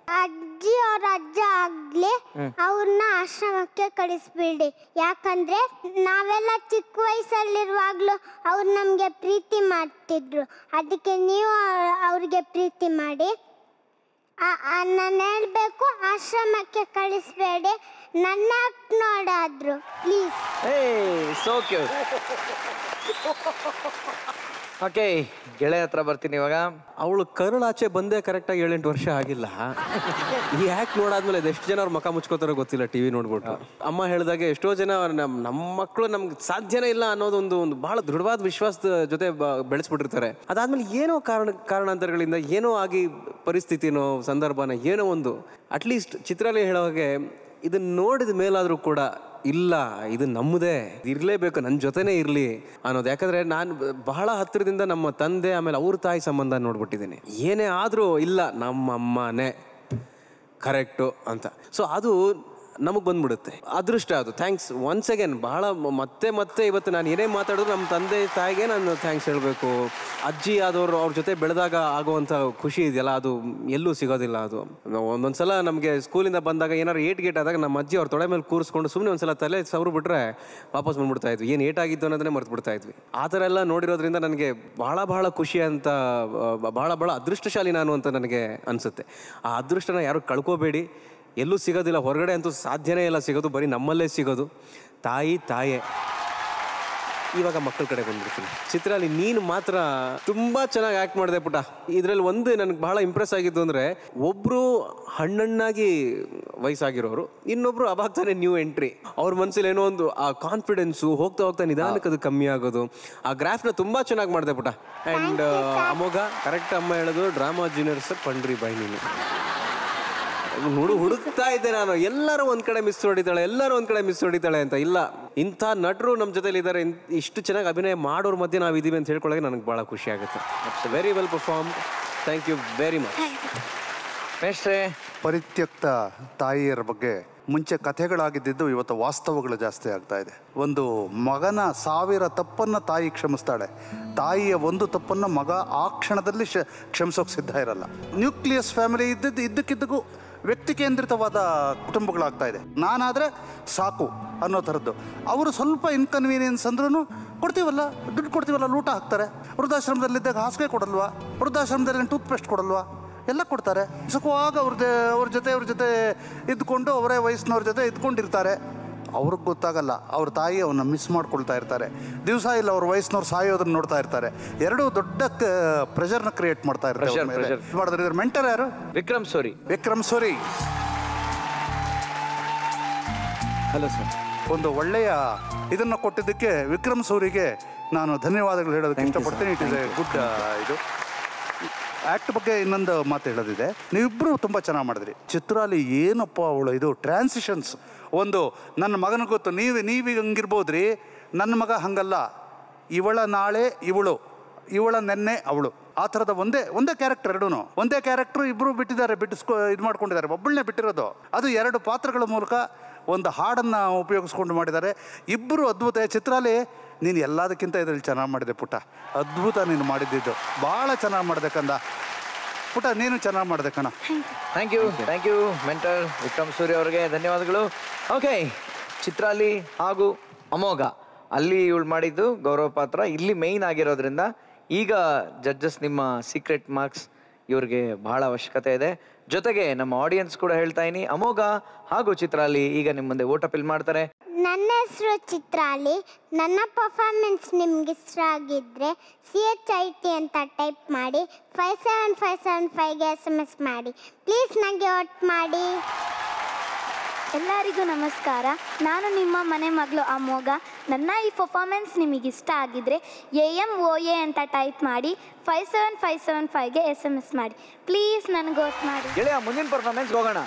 ಅಜ್ಜಿ ಅವ್ರ ಅಜ್ಜ ಆಗ್ಲಿ ಅವ್ರನ್ನ ಆಶ್ರಮಕ್ಕೆ ಕಳಿಸ್ಬಿಡಿ. ಯಾಕಂದ್ರೆ ನಾವೆಲ್ಲ ಚಿಕ್ಕ ವಯಸ್ಸಲ್ಲಿರುವಾಗ್ಲೂ ಅವ್ರು ನಮ್ಗೆ ಪ್ರೀತಿ ಮಾಡ್ತಿದ್ರು. ಅದಕ್ಕೆ ನೀವು ಅವ್ರ- ಅವ್ರಿಗೆ ಪ್ರೀತಿ ಮಾಡಿ. ನಾನು ಹೇಳ್ಬೇಕು ಆಶ್ರಮಕ್ಕೆ ಕಳಿಸ್ಬೇಡಿ. ನನ್ನ ನೋಡಾದ್ರು ಪ್ಲೀಸ್ ಏ ಸೋ ಕ್ಯೂಟ್ ಓಕೆ, ಗೆಳೆಯ ಹತ್ರ ಬರ್ತೀನಿ ಇವಾಗ. ಅವಳು ಕರುಳಾಚೆ ಬಂದೇ ಕರೆಕ್ಟಾಗಿ ಏಳೆಂಟು ವರ್ಷ ಆಗಿಲ್ಲ. ಈ ಹ್ಯಾಕ್ ನೋಡಾದ್ಮೇಲೆ ಎಷ್ಟು ಜನ ಅವ್ರ ಮುಖ ಮುಚ್ಕೋತಾರೋ ಗೊತ್ತಿಲ್ಲ ಟಿವಿ ನೋಡ್ಬಿಟ್ಟು. ಅಮ್ಮ ಹೇಳಿದಾಗ ಎಷ್ಟೋ ಜನ ನಮ್ಮ ನಮ್ಮ ಮಕ್ಕಳು ನಮ್ಗೆ ಸಾಧ್ಯನೇ ಇಲ್ಲ ಅನ್ನೋದೊಂದು ಒಂದು ಬಹಳ ದೃಢವಾದ ವಿಶ್ವಾಸದ ಜೊತೆ ಬೆಳೆಸ್ಬಿಟ್ಟಿರ್ತಾರೆ. ಅದಾದ್ಮೇಲೆ ಏನೋ ಕಾರಣ, ಕಾರಣಾಂತರಗಳಿಂದ ಏನೋ ಆಗಿ ಪರಿಸ್ಥಿತಿನೋ ಸಂದರ್ಭನ ಏನೋ ಒಂದು ಅಟ್ಲೀಸ್ಟ್ ಚಿತ್ರಲೇ ಹೇಳೋ ಹಾಗೆ ಇದನ್ನ ನೋಡಿದ ಮೇಲಾದರೂ ಕೂಡ ಇಲ್ಲ, ಇದು ನಮ್ಮದೇ. ಇರಲೇಬೇಕು ನನ್ನ ಜೊತೆನೇ ಇರಲಿ ಅನ್ನೋದು. ಯಾಕಂದ್ರೆ ನಾನು ಬಹಳ ಹತ್ತಿರದಿಂದ ನಮ್ಮ ತಂದೆ, ಆಮೇಲೆ ಅವ್ರ ತಾಯಿ ಸಂಬಂಧ ನೋಡ್ಬಿಟ್ಟಿದ್ದೀನಿ. ಏನೇ ಆದರೂ ಇಲ್ಲ ನಮ್ಮ ಅಮ್ಮನೇ ಕರೆಕ್ಟು ಅಂತ. ಸೊ ಅದು ನಮಗೆ ಬಂದ್ಬಿಡುತ್ತೆ. ಅದೃಷ್ಟ ಅದು. ಥ್ಯಾಂಕ್ಸ್ ಒನ್ಸ್ ಅಗೇನ್ ಬಹಳ ಮತ್ತೆ ಮತ್ತೆ ಇವತ್ತು ನಾನು ಏನೇ ಮಾತಾಡಿದ್ರು ನಮ್ಮ ತಂದೆ ತಾಯಿಗೆ ನಾನು ಥ್ಯಾಂಕ್ಸ್ ಹೇಳಬೇಕು. ಅಜ್ಜಿ ಆದವರು ಅವ್ರ ಜೊತೆ ಬೆಳೆದಾಗ ಆಗುವಂಥ ಖುಷಿ ಇದೆಯಲ್ಲ, ಅದು ಎಲ್ಲೂ ಸಿಗೋದಿಲ್ಲ ಅದು. ಒಂದೊಂದು ಸಲ ನಮಗೆ ಸ್ಕೂಲಿಂದ ಬಂದಾಗ ಏನಾರು ಏಟ್ ಗೇಟ್ ಆದಾಗ ನಮ್ಮ ಅಜ್ಜಿ ಅವ್ರ ತೊಡೆ ಮೇಲೆ ಕೂರಿಸ್ಕೊಂಡು ಸುಮ್ಮನೆ ಒಂದ್ಸಲ ತಲೆ ಸವ್ರು ಬಿಟ್ರೆ ವಾಪಸ್ ಬಂದ್ಬಿಡ್ತಾ ಇದ್ವಿ. ಏನು ಏಟಾಗಿತ್ತು ಅನ್ನೋದನ್ನೇ ಮರ್ತು ಇದ್ವಿ. ಆ ಥರ ಎಲ್ಲ ನೋಡಿರೋದ್ರಿಂದ ನನಗೆ ಬಹಳ ಬಹಳ ಖುಷಿ ಅಂತ ಬಹಳ ಬಹಳ ಅದೃಷ್ಟಶಾಲಿ ನಾನು ಅಂತ ನನಗೆ ಅನಿಸುತ್ತೆ. ಆ ಅದೃಷ್ಟನ ಯಾರು ಕಳ್ಕೋಬೇಡಿ. ಎಲ್ಲೂ ಸಿಗೋದಿಲ್ಲ. ಹೊರಗಡೆ ಅಂತೂ ಸಾಧ್ಯನೇ ಇಲ್ಲ ಸಿಗೋದು. ಬರೀ ನಮ್ಮಲ್ಲೇ ಸಿಗೋದು. ತಾಯಿ ತಾಯೇ. ಇವಾಗ ಮಕ್ಕಳ ಕಡೆ ಬಂದ್ಬಿಡ್ತೀನಿ. ಚಿತ್ರಾಲಿ ನೀನು ಮಾತ್ರ ತುಂಬಾ ಚೆನ್ನಾಗಿ ಆಕ್ಟ್ ಮಾಡಿದೆ ಪುಟ ಇದ್ರಲ್ಲಿ ಒಂದು ನನಗೆ ಬಹಳ ಇಂಪ್ರೆಸ್ ಆಗಿದ್ದು ಅಂದ್ರೆ ಒಬ್ರು ಹಣ್ಣಣ್ಣಾಗಿ ವಯಸ್ಸಾಗಿರೋರು ಇನ್ನೊಬ್ರು ಅವಾಗ ತಾನೇ ನ್ಯೂ ಎಂಟ್ರಿ ಅವ್ರ ಮನಸ್ಸಲ್ಲಿ ಏನೋ ಒಂದು ಆ ಕಾನ್ಫಿಡೆನ್ಸು ಹೋಗ್ತಾ ಹೋಗ್ತಾ ನಿಧಾನಕ್ಕೆ ಅದು ಕಮ್ಮಿ ಆಗೋದು. ಆ ಗ್ರಾಫ್ನ ತುಂಬಾ ಚೆನ್ನಾಗಿ ಮಾಡಿದೆ ಪುಟ ಅಂಡ್ ಅಮೋಘ ಕರೆಕ್ಟ್ ಅಮ್ಮ ಹೇಳೋದು ಡ್ರಾಮಾ ಜೂನಿಯರ್ಸ್ ಪಂಡ್ರಿ ಬೈ ನೀನು. ಹುಡು ಹುಡುಕ್ತಾ ಇದ್ದೆ ನಾನು. ಎಲ್ಲರೂ ಒಂದ್ ಕಡೆ ಮಿಸ್ ಹೊಡಿತಾಳೆ ಎಲ್ಲರೂ ಒಂದ್ ಕಡೆ ಮಿಸ್ ಹೊಡಿತಾಳೆ ಅಂತ. ಇಲ್ಲ ಇಂಥ ನಟರು ನಮ್ಮ ಜೊತೆಲಿ ಇದ್ದಾರೆ ಇಷ್ಟು ಚೆನ್ನಾಗಿ ಅಭಿನಯ ಮಾಡೋರ ಮಧ್ಯೆ ನಾವು ಇದೀವಿ ಅಂತ ಹೇಳ್ಕೊಳ್ಳೋಕೆ ನನಗೆ ಬಹಳ ಖುಷಿ ಆಗುತ್ತೆ. It's very well perform thank you very much ಮೇಷ್ಟ್ರೆ ಪರಿತ್ಯಕ್ತ ತಾಯಿಯರ ಬಗ್ಗೆ ಮುಂಚೆ ಕಥೆಗಳಾಗಿದ್ದಿದ್ದು ಇವತ್ತು ವಾಸ್ತವಗಳು ಜಾಸ್ತಿ ಆಗ್ತಾ ಇದೆ. ಒಂದು ಮಗನ ಸಾವಿರ ತಪ್ಪನ್ನು ತಾಯಿ ಕ್ಷಮಿಸ್ತಾಳೆ. ತಾಯಿಯ ಒಂದು ತಪ್ಪನ್ನು ಮಗ ಆ ಕ್ಷಣದಲ್ಲಿ ಶ ಕ್ಷಮಿಸೋಕೆ ಸಿದ್ಧ ಇರಲ್ಲ. ನ್ಯೂಕ್ಲಿಯಸ್ ಫ್ಯಾಮಿಲಿ ಇದ್ದಿದ್ದು ಇದ್ದಕ್ಕಿದ್ದಕ್ಕೂ ವ್ಯಕ್ತಿ ಕೇಂದ್ರಿತವಾದ ಕುಟುಂಬಗಳಾಗ್ತಾ ಇದೆ. ನಾನಾದರೆ ಸಾಕು ಅನ್ನೋ ಥರದ್ದು. ಅವರು ಸ್ವಲ್ಪ ಇನ್ಕನ್ವೀನಿಯನ್ಸ್ ಅಂದ್ರೂ ಕೊಡ್ತೀವಲ್ಲ? ದುಡ್ಡು ಕೊಡ್ತೀವಲ್ಲ? ಲೂಟ ಹಾಕ್ತಾರೆ. ವೃದ್ಧಾಶ್ರಮದಲ್ಲಿದ್ದಾಗ ಹಾಸಿಗೆ ಕೊಡಲ್ವಾ? ವೃದ್ಧಾಶ್ರಮದಲ್ಲಿ ಟೂತ್ ಪೇಸ್ಟ್ ಕೊಡಲ್ವಾ? ಎಲ್ಲ ಕೊಡ್ತಾರೆ. ಸುಖವಾಗ ಅವ್ರದ್ದೇ, ಅವ್ರ ಜೊತೆ ಅವ್ರ ಜೊತೆ ಇದ್ಕೊಂಡು ಅವರೇ ವಯಸ್ಸಿನವ್ರ ಜೊತೆ ಇದ್ಕೊಂಡಿರ್ತಾರೆ. ಅವ್ರಿಗೆ ಗೊತ್ತಾಗಲ್ಲ. ಅವ್ರ ತಾಯಿ ಅವನ್ನ ಮಿಸ್ ಮಾಡ್ಕೊಳ್ತಾ ಇರ್ತಾರೆ. ದಿವಸ ಇಲ್ಲ ಅವ್ರ ವಯಸ್ಸಿನವ್ರು ಸಾಯೋದನ್ನ ನೋಡ್ತಾ ಇರ್ತಾರೆ. ಎರಡೂ ದೊಡ್ಡ ಪ್ರೆಷರ್ನ ಕ್ರಿಯೇಟ್ ಮಾಡ್ತಾ ಇರ್ತಾರೆ. ಮಾಡಿದ್ರೆ ಇದ್ರ? ಮೆಂಟರ್ ಯಾರು? Vikram sorry. Vikram sorry. Hello sir ಒಂದು ಒಳ್ಳೆಯ ಇದನ್ನ ಕೊಟ್ಟಿದ್ದಕ್ಕೆ ವಿಕ್ರಮ್ ಸೂರಿಗೆ ನಾನು ಧನ್ಯವಾದಗಳು ಹೇಳೋದಕ್ಕೆ ಇಷ್ಟಪಡ್ತೀನಿ. ಇಟ್ ಇಸ್ ಎ ಗುಡ್ ಇದು. ಆ್ಯಕ್ಟ್ ಬಗ್ಗೆ ಇನ್ನೊಂದು ಮಾತು ಹೇಳೋದಿದೆ. ನೀವಿಬ್ಬರು ತುಂಬ ಚೆನ್ನಾಗಿ ಮಾಡಿದ್ರಿ. ಚಿತ್ರಾಲಿ ಏನಪ್ಪ ಅವಳು ಇದು? ಟ್ರಾನ್ಸಿಷನ್ಸ್ ಒಂದು, ನನ್ನ ಮಗನ ಗೊತ್ತು, ನೀವು ನೀವು ಹಂಗಿರ್ಬೋದ್ರಿ? ನನ್ನ ಮಗ ಹಂಗಲ್ಲ. ಇವಳ ನಾಳೆ ಇವಳು, ಇವಳ ನೆನ್ನೆ ಅವಳು. ಆ ಥರದ ಒಂದೇ ಒಂದೇ ಕ್ಯಾರೆಕ್ಟರ್ ಎರಡೂ ಒಂದೇ ಕ್ಯಾರೆಕ್ಟರ್ ಇಬ್ಬರು ಬಿಟ್ಟಿದ್ದಾರೆ, ಬಿಟ್ಟಿಸ್ಕೊ, ಇದು ಮಾಡ್ಕೊಂಡಿದ್ದಾರೆ. ಒಬ್ಬಳನ್ನೇ ಬಿಟ್ಟಿರೋದು. ಅದು ಎರಡು ಪಾತ್ರಗಳ ಮೂಲಕ ಒಂದು ಹಾಡನ್ನು ಉಪಯೋಗಿಸ್ಕೊಂಡು ಮಾಡಿದ್ದಾರೆ. ಇಬ್ಬರು ಅದ್ಭುತ. ಚಿತ್ರಾಲಿ, ನೀನು ಎಲ್ಲದಕ್ಕಿಂತ ಇದರಲ್ಲಿ ಚೆನ್ನಾಗಿ ಮಾಡಿದೆ ಪುಟ್ಟ. ಅದ್ಭುತ ನೀನು ಮಾಡಿದ್ದಿದ್ದು ಭಾಳ ಚೆನ್ನಾಗಿ ಮಾಡಿದೆ ಕಂದ. ಪುಟ್ಟ ನೀನು ಚೆನ್ನಾಗಿ ಮಾಡಿದೆ ಕಣ. Thank you thank you mentor Vikram Surya ಅವರಿಗೆ ಧನ್ಯವಾದಗಳು. ಓಕೆ ಚಿತ್ರಾಲಿ ಹಾಗೂ ಅಮೋಘ, ಅಲ್ಲಿ ಇವಳು ಮಾಡಿದ್ದು ಗೌರವ ಪಾತ್ರ. ಇಲ್ಲಿ ಮೇಯ್ನ್ ಆಗಿರೋದ್ರಿಂದ ಈಗ ಜಡ್ಜಸ್ ನಿಮ್ಮ ಸೀಕ್ರೆಟ್ ಮಾರ್ಕ್ಸ್ ಇವ್ರಿಗೆ ಬಹಳ ಅವಶ್ಯಕತೆ ಇದೆ. ಜೊತೆಗೆ ನಮ್ಮ ಆಡಿಯನ್ಸ್ ಕೂಡ ಹೇಳ್ತಾ ಇನಿ ಅಮೋಘ ಹಾಗೂ ಚಿತ್ರಾಲಿ ಈಗ ನಿಮ್ಮ ಮುಂದೆ ಓಟ ಪಿಲ್ ಮಾಡ್ತಾರೆ. ನನ್ನ ಹೆಸರು ಚಿತ್ರಾಲಿ. ನನ್ನ ಪರ್ಫಾರ್ಮೆನ್ಸ್ ನಿಮ್ಗೆ ಇಷ್ಟ ಆಗಿದ್ರೆ ಸಿ ಎಚ್ ಐ ಟಿ ಅಂತ ಟೈಪ್ ಮಾಡಿ ಫೈವ್ ಸೆವೆನ್ ಫೈವ್ ಸೆವೆನ್ ಫೈವ್ಗೆ ಎಸ್ ಎಂ ಎಸ್ ಮಾಡಿ. ಪ್ಲೀಸ್ ನನಗೆ ಒಟ್ಟು ಮಾಡಿ. ಎಲ್ಲರಿಗೂ ನಮಸ್ಕಾರ. ನಾನು ನಿಮ್ಮ ಮನೆ ಮಗಳು ಅಮೋಘ. ನನ್ನ ಈ ಪರ್ಫಾರ್ಮೆನ್ಸ್ ನಿಮಗೆ ಇಷ್ಟ ಆಗಿದ್ರೆ ಎ ಎಂ ಓ ಎ ಅಂತ ಟೈಪ್ ಮಾಡಿ ಫೈವ್ ಸೆವೆನ್ ಫೈವ್ ಸೆವೆನ್ ಫೈವ್ಗೆ ಎಸ್ ಎಂ ಎಸ್ ಮಾಡಿ. ಪ್ಲೀಸ್ ನನಗೆ ಓಟ್ ಮಾಡಿ. ಗೆಳೆಯ ಮುಂದಿನ ಪರ್ಫಾರ್ಮೆನ್ಸ್ ಹೋಗೋಣ.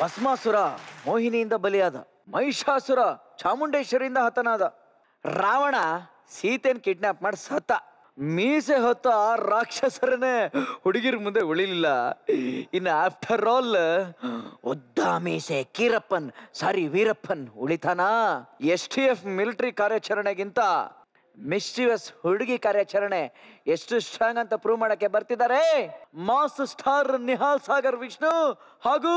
ಭಸ್ಮಾಸುರ ಮೋಹಿನಿಯಿಂದ ಬಲಿಯಾದ. ಮಹಿಷಾಸುರ ಚಾಮುಂಡೇಶ್ವರಿಯಿಂದ ಹತನಾದ. ರಾವಣ ಸೀತೆಯನ್ನು ಕಿಡ್ನಾಪ್ ಮಾಡಿ ಸತ ಮೀಸೆ ಹೊತ್ತ ರಾಕ್ಷಸರನ್ನೇ ಹುಡುಗಿರ ಮುಂದೆ ಉಳಿಲಿಲ್ಲ. ಇನ್ನು ಆಫ್ಟರ್ ಆಲ್ ಉದ್ದ ಮೀಸೆ ಕೀರಪ್ಪನ್, ಸಾರಿ ವೀರಪ್ಪನ್ ಉಳಿತಾನಾ? ಎಸ್ ಟಿ ಎಫ್ ಮಿಲಿಟರಿ ಕಾರ್ಯಾಚರಣೆಗಿಂತ ಮಿಸ್ಚಿವಸ್ ಹುಡುಗಿ ಕಾರ್ಯಾಚರಣೆ ಎಷ್ಟು ಸ್ಟ್ರಾಂಗ್ ಅಂತ ಪ್ರೂವ್ ಮಾಡಕ್ಕೆ ಬರ್ತಿದ್ದಾರೆ. ಮಾಸ್ ಸ್ಟಾರ್ ನಿಹಾಲ್ ಸಾಗರ್ ವಿಷ್ಣು ಹಾಗೂ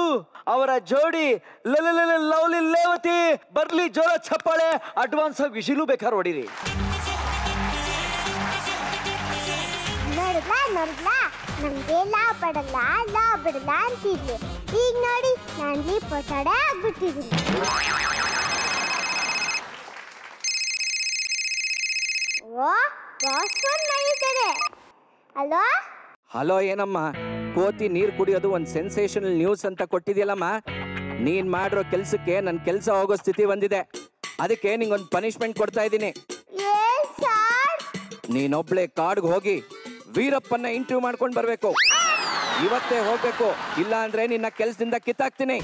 ಅವರ ಜೋಡಿ ಲವ್ಲಿ ಲೇವತಿ ಬರ್ಲಿ ಜೋರ ಚಪ್ಪಾಳೆ ಅಡ್ವಾನ್ಸ್ ಆಗಿ ವಿಶಿಲು ಬೇಕಾದ್ರೆ ಹೊಡಿರಿ. ಲಾ ಈಗ ನೋಡಿ ಲೀಪ್ ಆಗ್ಬಿಟ್ಟಿದ್ದೀನಿ. ಓ ಬಾಸ್ ಫೋನ್ ಮಾಡಿದ್ದಾರೆ ಅಲೋ? ಹಲೋ ಏನಮ್ಮ? ಕೋತಿ ನೀರು ಕುಡಿಯೋದು ಒಂದು ಸೆನ್ಸೇಷನಲ್ ನ್ಯೂಸ್ ಅಂತ ಕೊಟ್ಟಿದ್ಯಲ್ಲಮ್ಮ? ನೀನ್ ಮಾಡಿರೋ ಕೆಲ್ಸಕ್ಕೆ ನನ್ನ ಕೆಲಸ ಹೋಗೋ ಸ್ಥಿತಿ ಬಂದಿದೆ. ಅದಕ್ಕೆ ನಿಂಗೊಂದು ಪನಿಷ್ಮೆಂಟ್ ಕೊಡ್ತಾ ಇದ್ದೀನಿ. ನೀನೊಬ್ಳೆ ಕಾಡ್ಗೆ ಹೋಗಿ ವೀರಪ್ಪನ್ನ ಇಂಟರ್ವ್ಯೂ ಮಾಡ್ಕೊಂಡು ಬರ್ಬೇಕು. ಇವತ್ತೇ ಹೋಗ್ಬೇಕು. ಇಲ್ಲ ಅಂದ್ರೆ ನಿನ್ನ ಕೆಲ್ಸದಿಂದ ಕಿತ್ತಾಕ್ತೀನಿ.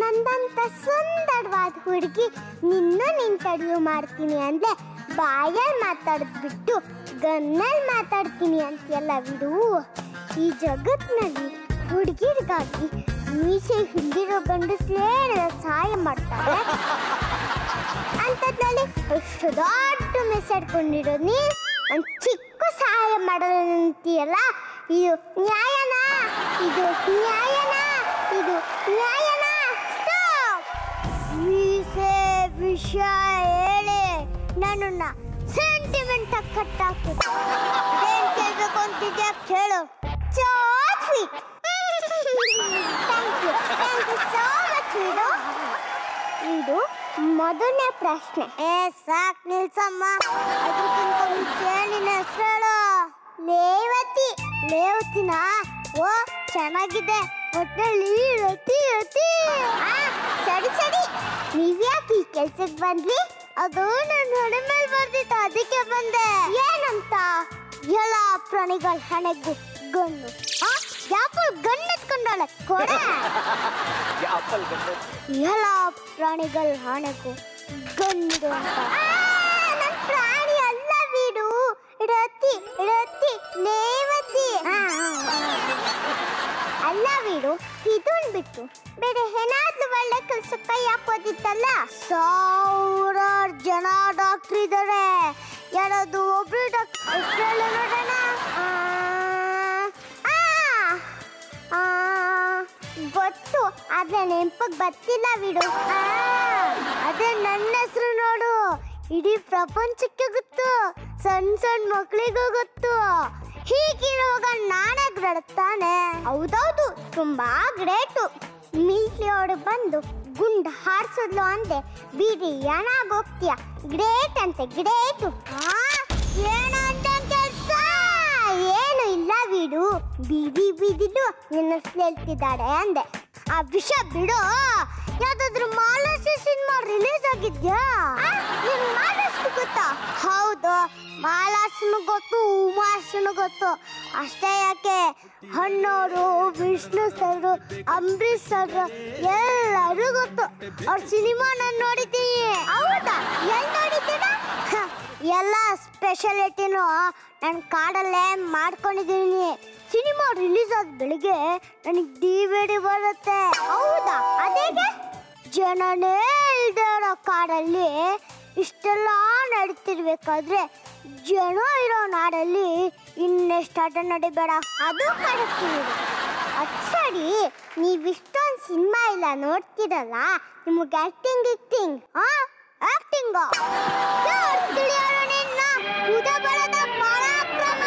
ನಂದಂತ ಸುಂದರವಾದ ಹುಡುಗಿ ನಿನ್ನ ಇಂಟರ್ವ್ಯೂ ಮಾಡ್ತೀನಿ ಅಂದ್ರೆ ಬಾಯಲ್ಲಿ ಮಾತಾಡಿದ್ಬಿಟ್ಟು ಗನ್ನಲ್ಲಿ ಮಾತಾಡ್ತೀನಿ ಅಂತೆಲ್ಲ ಬಿಡು. ಈ ಜಗತ್ನಲ್ಲಿ ಹುಡುಗಿರಿಗಾಗಿ ಮೀಸೆ ಹಿಂದಿರೋ ಗಂಡಸ್ಲೇ ಸಹಾಯ ಮಾಡ್ತಾರೆ. ಅಂಥದ್ರಲ್ಲಿ ಎಷ್ಟು ದೊಡ್ಡ ಮೆಸೆಡ್ಕೊಂಡಿರೋ ನೀ ಒಂದು ಚಿಕ್ಕ ಸಹಾಯ ಮಾಡೋದಂತೀಯಲ್ಲ ಇದು ನ್ಯಾಯನಾ? ಇದು ನ್ಯಾಯನಾ? ಇದು ನ್ಯಾಯನ? ವಿಷಯ ಹೇಳಿ ನನ್ನನ್ನ ಸೆಂಟಿಮೆಂಟ್ ಕಟ್ಟಾಕು ಏನ್ ಕೇಳ್ಬೇಕು ಕೇಳು. So thank you. ಯು ಇದು ಮೊದಲನೇ ಪ್ರಶ್ನೆ. ಏ, ಸಾಕ್ ನಿಲ್ಸಮ್ಮ. ಅದಕ್ಕಿಂತ ಮುಂಚೆ ನಿನ್ನ ಹೆಸರು ಲೇವತಿ. ಲೇವತಿನ? ಓ, ಚೆನ್ನಾಗಿದೆ. ಒಟ್ಟಲ್ಲಿ ರತಿ ರತಿ ಸರಿ ಸರಿ. ನೀವ್ಯಾಕೆ ಈ ಕೆಲ್ಸಕ್ಕೆ ಬಂದ್ಲಿ ಅದು ನನ್ನ ಹಣೆ ಮೇಲೆ ಬರ್ದಿತ್ತು, ಅದಕ್ಕೆ ಬಂದೆ. ಏನಂತ? ಎಲ್ಲ ಪ್ರಾಣಿಗಳ ಹಣೆಗೆ ಗಣ್ಣು ಆ? ಯಾಪಲ್ ಗನ್ ಎತ್ಕೊಂಡಾಳೆ? ಕೊಡೆ. ಆಪಲ್ ಗಂಟೆ ಎಲ್ಲ ಪ್ರಾಣಿಗಳ ಹಾಣೆಗೂ ಗಂಡು ಅಂತ. ನನ್ ಪ್ರಾಣಿ ಅಲ್ಲ ಬಿಡು ಇಡತಿ ಇಡತಿ ನೇವತಿ. ಅಲ್ಲ ಬಿಡು ಇದನ್ ಬಿಟ್ಟು ಬೇರೆ ಏನಾದ್ರೂ ಒಳ್ಳೆ ಕೆಲ್ಸ ಯಾಕೋದಿತ್ತಲ್ಲ ಹಾಕೋದಿತ್ತಲ್ಲ ಸಾವಿರಾರು ಜನ ಡಾಕ್ಟರ್ ಇದ್ದಾರೆ ಯಾರಾದ್ರು ಒಬ್ರು ಡಾಕ್ಟರ್ ನೋಡೋಣ. ಗೊತ್ತು. ಆದ್ರೆ ನೆನಪಿಗೆ ಬರ್ತಿಲ್ಲ ಬಿಡು. ಅದೇ ನನ್ನ ಹೆಸರು ನೋಡು. ಇಡೀ ಪ್ರಪಂಚಕ್ಕೆ ಗೊತ್ತು. ಸಣ್ಣ ಸಣ್ಣ ಮಕ್ಕಳಿಗೂ ಗೊತ್ತು. ಹೀಗಿರುವಾಗ ನಾನೇ ಗ್ರೇಟ್ ತಾನೆ ಹೌದೌದು, ತುಂಬಾ ಗ್ರೇಟು. ಅವಳು ಬಂದು ಗುಂಡ್ ಹಾರಿಸಿದ್ಲು ಅಂದೆ. ಬಿಡಿ ಏನಾಗ್ ಹೋಗ್ತೀಯ ಗ್ರೇಟ್ ಅಂತೆ, ಗ್ರೇಟು. ಏನು ಬಿಡು ಬೀದಿ ಬೀದಿಲು ನಿನ್ನ ಹೆಸ್ರು ಅಂದೆ. ಆ ವಿಷ ಬಿಡು. ಯಾವ್ದಾದ್ರು ಮಾಲಾಸಿ ಸಿನಿಮಾ ರಿಲೀಸ್ ಆಗಿದ್ಯಾ? ಗೊತ್ತಾ? ಹೌದು ಮಾಲಾಶ್ರೀನು ಗೊತ್ತು ಉಮಾಶ್ರೀನು ಗೊತ್ತು. ಅಷ್ಟೇ ಯಾಕೆ? ಹಣ್ಣವರು ವಿಷ್ಣು ಸರ್ ಅಂಬರೀಷ್ ಸರ್ ಎಲ್ಲರೂ ಗೊತ್ತು. ಅವ್ರ ಸಿನಿಮಾ ನಾನು ನೋಡಿದ್ದೀನಿ. ಹೌದಾ? ಎಲ್ಲಿ ನೋಡಿದ್ದೀರಾ? ಎಲ್ಲ ಸ್ಪೆಷಾಲಿಟಿನೂ ನನ್ನ ಕಾಡಲ್ಲೇ ಮಾಡ್ಕೊಂಡಿದ್ದೀನಿ. ಸಿನಿಮಾ ರಿಲೀಸ್ ಆದ ಬೆಳಿಗ್ಗೆ ನನಗೆ ಡಿವಿಡಿ ಬರುತ್ತೆ. ಹೌದಾ? ಅದೇಗೆ? ಜನನೇ ಇಲ್ದೇ ಇರೋ ಕಾಡಲ್ಲಿ ಇಷ್ಟೆಲ್ಲ ನಡೀತಿರ್ಬೇಕಾದ್ರೆ ಜನ ಇರೋ ನಾಡಲ್ಲಿ ಇನ್ನೆಷ್ಟು ಆಟ ನಡಿಬೇಡ? ಅದು ಕರೆಕ್ಟ್ ಅದು ಸರಿ, ನೀವಿಷ್ಟೊಂದು ಸಿನಿಮಾ ಇಲ್ಲ ನೋಡ್ತಿರಲ್ಲ, ನಿಮಗೆ ಆ್ಯಕ್ಟಿಂಗ್ ಇಕ್ಟಿಂಗ್ ಆ? ಆಕ್ಟಿಂಗ್. ಪರಾಕ್ರಮ.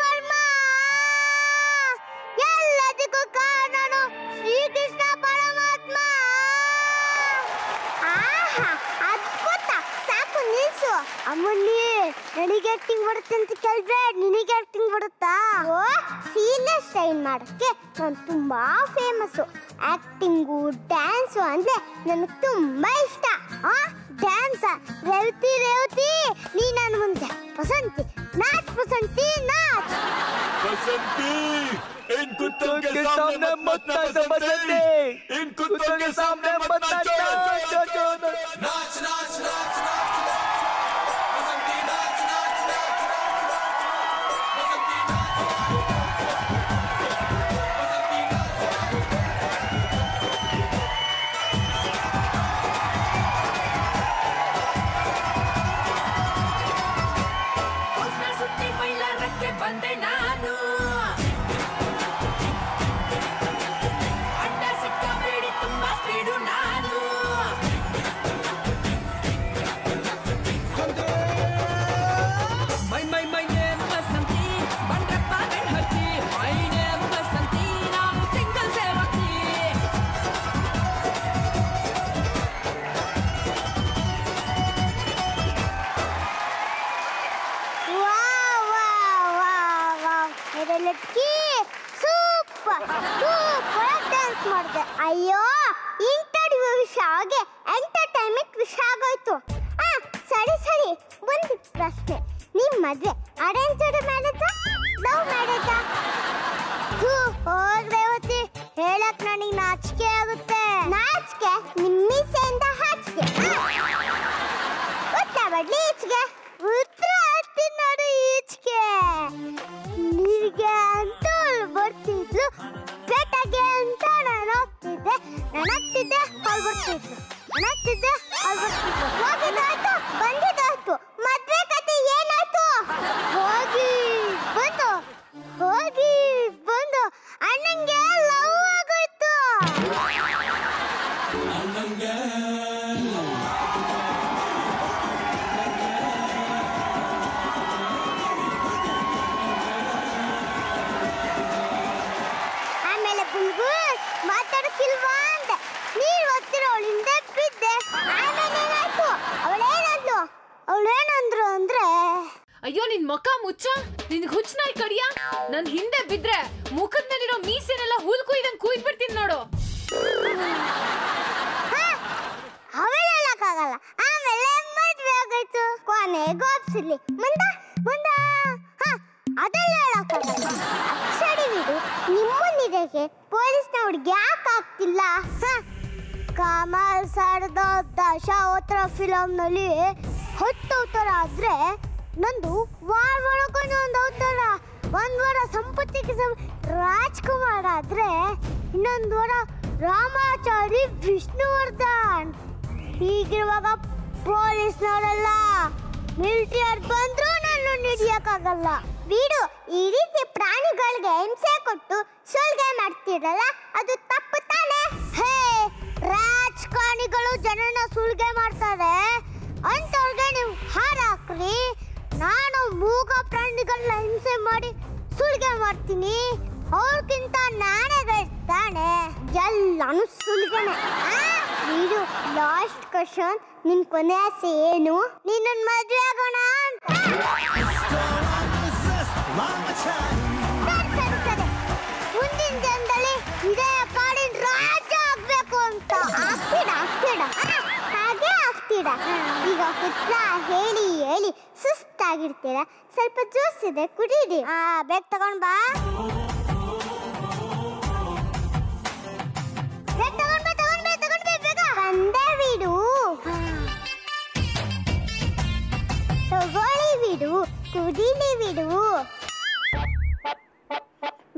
ವರ್ಮ. ಎಲ್ಲದಕ್ಕೂ ಶ್ರೀಕೃಷ್ಣ ಪರಮಾತ್ಮ ಆಹಾ ಅದ್ಭುತ ಸಾಕು ನಿಲ್ಸು ಅಮ್ಮಣ್ಣಿ ನನಗೆ ಆಕ್ಟಿಂಗ್ ಬರುತ್ತೆ ಅಂತ ಕೇಳಿದ್ರೆ ನಿನಗೆ ಆಕ್ಟಿಂಗ್ ಬರುತ್ತಾ ಓ ಸೀರಿಯಸ್ ಸ್ಟೈಲ್ ಮಾಡಕ್ಕೆ ನಾನು ತುಂಬಾ ಫೇಮಸ್ ಆಕ್ಟಿಂಗು ಡ್ಯಾನ್ಸು ಅಂದ್ರೆ ನನಗೆ ತುಂಬಾ ಇಷ್ಟ ಆ ಡ್ಯಾನ್ಸ್ ರೇವತಿ ರೇವತಿ ನೀ ನನ್ನ ಮುಂದೆ ಬಸಂತಿ ನಾಚ್ ಬಸಂತಿ ನಾಚ್ बसंती इन कुत्तों के के सामने सामने मत मत नाचो नाचो बसंती बसंती। इन कुत्तों के सामने मत नाचो नाचो नाच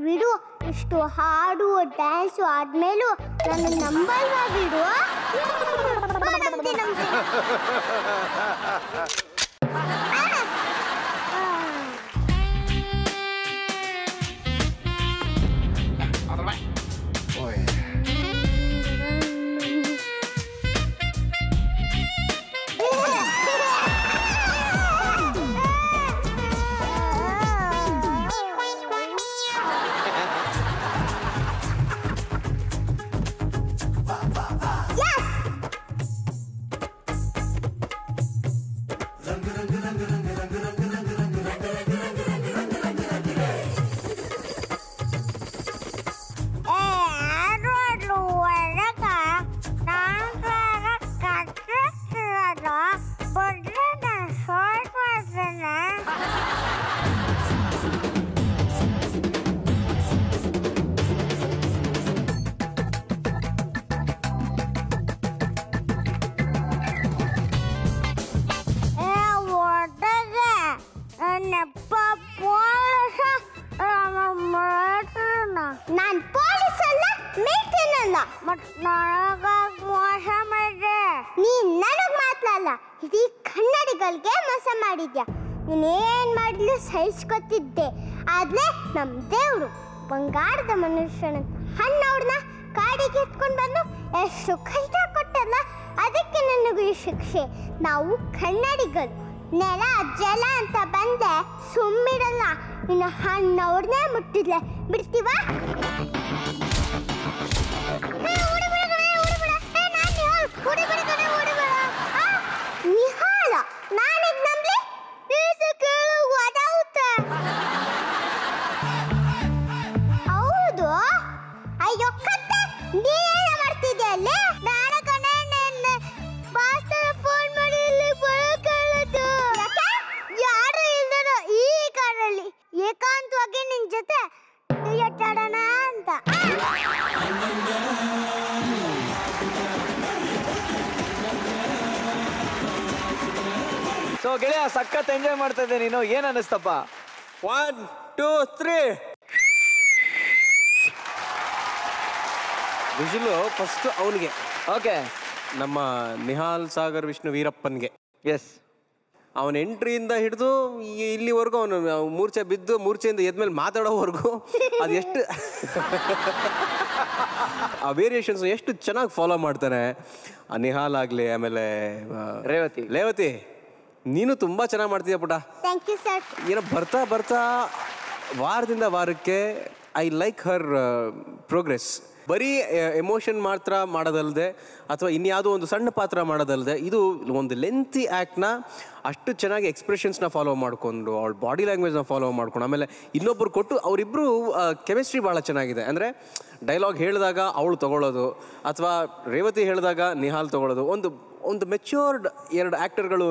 ಬಿಡು. ಇಷ್ಟು ಹಾಡು ಡ್ಯಾನ್ಸು ಆದ್ಮೇಲೂ ನನ್ನ ನಂಬಲ್ವಾ ಬಿಡು ಮುಟ್ಟಿದ್ಲೆ ಎಂಜಾಯ್ ಮಾಡ್ತಾ ಇದ್ದೆ ನೀನು ಏನ್ ಅನ್ನಿಸ್ತಪ್ಪ? ಒನ್ ಟೂ ತ್ರೀ ಬಿಸಿಲು ಫಸ್ಟ್ ಅವನಿಗೆ. ಓಕೆ ನಮ್ಮ ನಿಹಾಲ್ ಸಾಗರ್ ವಿಷ್ಣು ವೀರಪ್ಪನ್ಗೆ. ಎಸ್ ಅವನ ಎಂಟ್ರಿಯಿಂದ ಹಿಡಿದು ಇಲ್ಲಿವರೆಗೂ ಅವನು ಮೂರ್ಛೆ ಬಿದ್ದು ಮೂರ್ಛೆಯಿಂದ ಎದ್ಮೇಲೆ ಮಾತಾಡೋವರೆಗೂ ಅದು ಎಷ್ಟು ಆ ವೇರಿಯೇಷನ್ಸ್ ಎಷ್ಟು ಚೆನ್ನಾಗಿ ಫಾಲೋ ಮಾಡ್ತಾನೆ. ಆ ನಿಹಾಲ್ ಆಗಲಿ ಆಮೇಲೆ ರೇವತಿ. ರೇವತಿ. ನೀನು ತುಂಬಾ ಚೆನ್ನಾಗಿ ಮಾಡ್ತೀಯ ಪುಟ? ಥ್ಯಾಂಕ್ ಯು ಸರ್ ಏನೋ ಬರ್ತಾ ಬರ್ತಾ ವಾರದಿಂದ ವಾರಕ್ಕೆ ಐ ಲೈಕ್ ಹರ್ ಪ್ರೋಗ್ರೆಸ್ ಬರೀ ಎಮೋಷನ್ ಮಾತ್ರ ಮಾಡೋದಲ್ಲದೆ ಅಥವಾ ಇನ್ಯಾವುದೋ ಒಂದು ಸಣ್ಣ ಪಾತ್ರ ಮಾಡೋದಲ್ಲದೆ ಇದು ಒಂದು ಲೆಂತಿ ಆ್ಯಕ್ಟ್ನ ಅಷ್ಟು ಚೆನ್ನಾಗಿ ಎಕ್ಸ್ಪ್ರೆಷನ್ಸ್ನ ಫಾಲೋ ಮಾಡಿಕೊಂಡು ಅವಳ ಬಾಡಿ ಲ್ಯಾಂಗ್ವೇಜ್ನ ಫಾಲೋ ಮಾಡ್ಕೊಂಡು ಆಮೇಲೆ ಇನ್ನೊಬ್ಬರು ಕೊಟ್ಟು ಅವರಿಬ್ಬರು ಕೆಮಿಸ್ಟ್ರಿ ಭಾಳ ಚೆನ್ನಾಗಿದೆ. ಅಂದರೆ ಡೈಲಾಗ್ ಹೇಳಿದಾಗ ಅವಳು ತಗೊಳ್ಳೋದು ಅಥವಾ ರೇವತಿ ಹೇಳಿದಾಗ ನಿಹಾಲ್ ತಗೊಳ್ಳೋದು. ಒಂದು ಒಂದು ಮೆಚ್ಯೂರ್ಡ್ ಎರಡು ಆ್ಯಕ್ಟರ್ಗಳು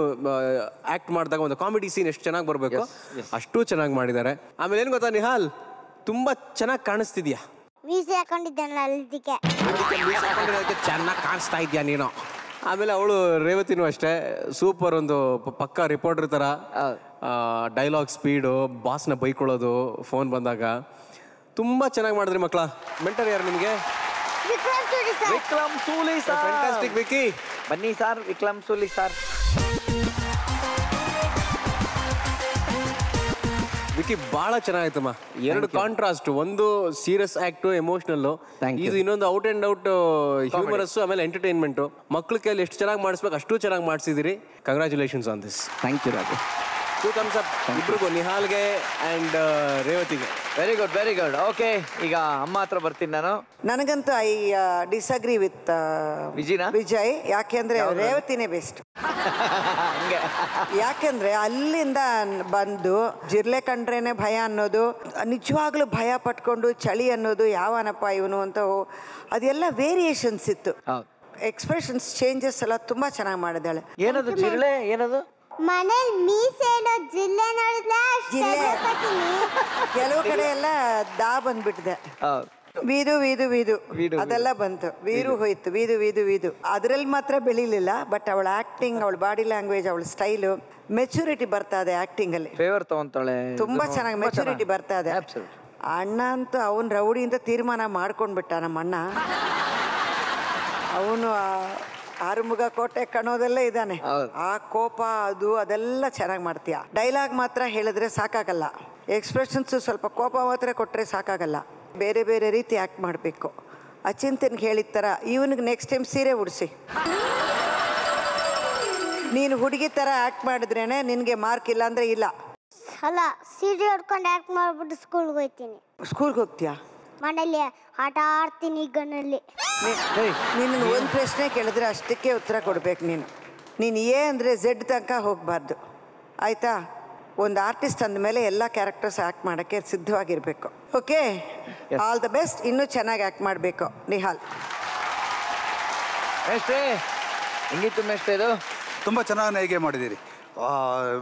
ಆ್ಯಕ್ಟ್ ಮಾಡಿದಾಗ ಒಂದು ಕಾಮಿಡಿ ಸೀನ್ ಎಷ್ಟು ಚೆನ್ನಾಗಿ ಬರಬೇಕು ಅಷ್ಟು ಚೆನ್ನಾಗಿ ಮಾಡಿದ್ದಾರೆ. ಆಮೇಲೆ ಏನು ಗೊತ್ತಾ ನಿಹಾಲ್? ತುಂಬ ಚೆನ್ನಾಗಿ ಕಾಣಿಸ್ತಿದ್ಯಾ? ಮೀಸೆ ಹಾಕೊಂಡಿದ್ದೇನಲ್ಲ ಅಲ್ಲಿದ್ದಕ್ಕೆ. ಚೆನ್ನಾಗಿ ಕಾಣಿಸ್ತಾ ಇದೆಯಾ ನೀನು? ಆಮೇಲೆ ಅವಳು ರೇವತಿನೂ ಅಷ್ಟೇ ಸೂಪರ್ ಒಂದು ಪ- ಪಕ್ಕ ರಿಪೋರ್ಟರ್ ಥರ ಡೈಲಾಗ್ ಸ್ಪೀಡು ಬಾಸ್ನ ಬೈಕೊಳ್ಳೋದು ಫೋನ್ ಬಂದಾಗ. ತುಂಬ ಚೆನ್ನಾಗಿ ಮಾಡಿದ್ರಿ ಮಕ್ಕಳ. ಮೆಂಟರ್ ಯಾರು ನಿಮಗೆ? ವಿಕ್ರಮ್ ಸೂಲಿ ಸರ್. ವಿಕಿ ಬನ್ನಿ ಸರ್ ವಿಕ್ರಮ್ ಸೂಲಿ ಸರ್. ವಿಕಿ ಬಹಳ ಚೆನ್ನಾಗಿತ್ತಮ್ಮ. ಎರಡು ಕಾಂಟ್ರಾಸ್ಟ್ ಒಂದು ಸೀರಿಯಸ್ ಆಕ್ಟ್ ಎಮೋಷನಲ್. ಇದು ಇನ್ನೊಂದು ಔಟ್ ಅಂಡ್ ಔಟ್ ಹ್ಯೂಮರಸ್ ಆಮೇಲೆ ಎಂಟರ್ಟೈನ್ಮೆಂಟ್ ಮಕ್ಕಳ ಕೈಯಲ್ಲಿ ಎಷ್ಟು ಚೆನ್ನಾಗಿ ಮಾಡಿಸ್ಬೇಕು ಅಷ್ಟು ಚೆನ್ನಾಗಿ ಮಾಡಿಸಿದಿರಿ. Congratulations on this thank you Raju two thumbs up ಇಬ್ರಿಗೂ ನಿಹಾಲ್ಗೆ and ರೇವತಿಗೆ. Very good very good okay ಈಗ ಅಮ್ಮ ಹತ್ರ ಬರ್ತೀನಿ ನಾನು. ನನಗಂತೂ ಐ ಡಿಸಗ್ರಿ ವಿತ್ ವಿಜಿನಾ? ವಿಜಯ್. ಯಾಕೆಂದ್ರೆ ರೇವತಿನೇ ಬೆಸ್ಟ್ ಹಂಗೆ. ಯಾಕೆಂದ್ರೆ ಅಲ್ಲಿಂದ ಬಂದು ಜಿರ್ಲೆ ಕಂಡ್ರೇನೆ ಭಯ ಅನ್ನೋದು ನಿಜವಾಗ್ಲೂ ಭಯ ಪಟ್ಕೊಂಡು ಚಳಿ ಅನ್ನೋದು ಯಾವನಪ್ಪ ಇವನು ಅಂತ ಹೋ- ಅದೆಲ್ಲ ವೇರಿಯೇಷನ್ಸ್ ಇತ್ತು. ಎಕ್ಸ್ಪ್ರೆಷನ್ಸ್ ಚೇಂಜಸ್ ಎಲ್ಲ ತುಂಬಾ ಚೆನ್ನಾಗಿ ಮಾಡಿದಾಳೆ ಏನದು ಜಿರಳೆ ಏನದು? ಮನೇಲಿ ಮೀಸೆ ಇಡೋ ಜಿಲ್ಲೆ ನೋಡಿದ್ರೆ ಜಿಲ್ಲೆ. ಕೆಲವು ಕಡೆ ಎಲ್ಲ ದಾ ಬಂದ್ಬಿಟ್ಟಿದೆ. ವೀದು ವೀದು ವೀದು. ಅದೆಲ್ಲ ಬಂತು. ವೀರು ಹೋಯ್ತು. ವೀದು ವೀದು ವೀದು. ಅದ್ರಲ್ಲಿ ಮಾತ್ರ ಬೆಳಿಲಿಲ್ಲ ಬಟ್ ಅವಳ ಆಕ್ಟಿಂಗ್ ಅವಳ ಬಾಡಿ ಲ್ಯಾಂಗ್ವೇಜ್ ಅವಳ ಸ್ಟೈಲು ಮೆಚುರಿಟಿ ಬರ್ತಾ ಇದೆ ಆಕ್ಟಿಂಗ್ ಅಲ್ಲಿ ಫೇವರ್ ತಗೊಂತಾಳೆ. ತುಂಬಾ ಚೆನ್ನಾಗಿ ಮೆಚುರಿಟಿ ಬರ್ತಾ ಇದೆ. ಅಣ್ಣ ಅಂತೂ ಅವನ್ ರೌಡಿ ಅಂತ ತೀರ್ಮಾನ ಮಾಡ್ಕೊಂಡ್ಬಿಟ್ಟ ನಮ್ಮ ಅಣ್ಣ ಅವನು ಆರುಮುಗ ಕೋಟೆ ಕಣೋದೆಲ್ಲ ಇದ್ದಾನೆ. ಆ ಕೋಪ ಅದು ಅದೆಲ್ಲ ಚೆನ್ನಾಗಿ ಮಾಡ್ತೀಯ? ಡೈಲಾಗ್ ಮಾತ್ರ ಹೇಳಿದ್ರೆ ಸಾಕಾಗಲ್ಲ. ಎಕ್ಸ್ಪ್ರೆಷನ್ಸ್ ಸ್ವಲ್ಪ ಕೋಪ ಮಾತ್ರ ಕೊಟ್ಟರೆ ಸಾಕಾಗಲ್ಲ. ಬೇರೆ ಬೇರೆ ರೀತಿ ಆ್ಯಕ್ಟ್ ಮಾಡಬೇಕು. ಅಚಿಂತನ್ಗೆ ಹೇಳಿದ ಥರ ಇವನಿಗೆ ನೆಕ್ಸ್ಟ್ ಟೈಮ್ ಸೀರೆ ಉಡಿಸಿ. ನೀನು ಹುಡುಗಿ ಥರ ಆ್ಯಕ್ಟ್ ಮಾಡಿದ್ರೇನೆ ನಿನಗೆ ಮಾರ್ಕ್ ಇಲ್ಲ ಅಂದರೆ ಇಲ್ಲ. ಅಲ್ಲ ಸೀರೆ ಹೊಡ್ಕೊಂಡು ಆಕ್ಟ್ ಮಾಡ್ಬಿಟ್ಟು ಸ್ಕೂಲ್ಗೆ ಹೋಗ್ತೀನಿ ಸ್ಕೂಲ್ಗೆ ಹೋಗ್ತೀಯಾ? ಮನೇಲಿ ಆಟ ಆಡ್ತೀನಿ ಗನ್ನಲ್ಲಿ ನಿನ್ನ ಒಂದು ಪ್ರಶ್ನೆ ಕೇಳಿದ್ರೆ ಅಷ್ಟಕ್ಕೆ ಉತ್ತರ ಕೊಡ್ಬೇಕು ನೀನು. ನೀನು ಎ ಅಂದರೆ ಝೆಡ್ ತನಕ ಹೋಗಬಾರ್ದು. ಆಯಿತಾ? ಒಂದು ಆರ್ಟಿಸ್ಟ್ ಅಂದಮೇಲೆ ಎಲ್ಲ ಕ್ಯಾರೆಕ್ಟರ್ಸ್ ಆ್ಯಕ್ಟ್ ಮಾಡೋಕ್ಕೆ ಸಿದ್ಧವಾಗಿರಬೇಕು. ಓಕೆ? All the best. ಇನ್ನೂ ಚೆನ್ನಾಗಿ ಆ್ಯಕ್ಟ್ ಮಾಡಬೇಕು. ನಿಹಾಲ್. ಎಷ್ಟೇ ಹೆಂಗಿತ್ತು ಮೆಷ್ಟೇ ಇದು? ತುಂಬ ಚೆನ್ನಾಗಿ ನೈಗೆ ಮಾಡಿದ್ದೀರಿ?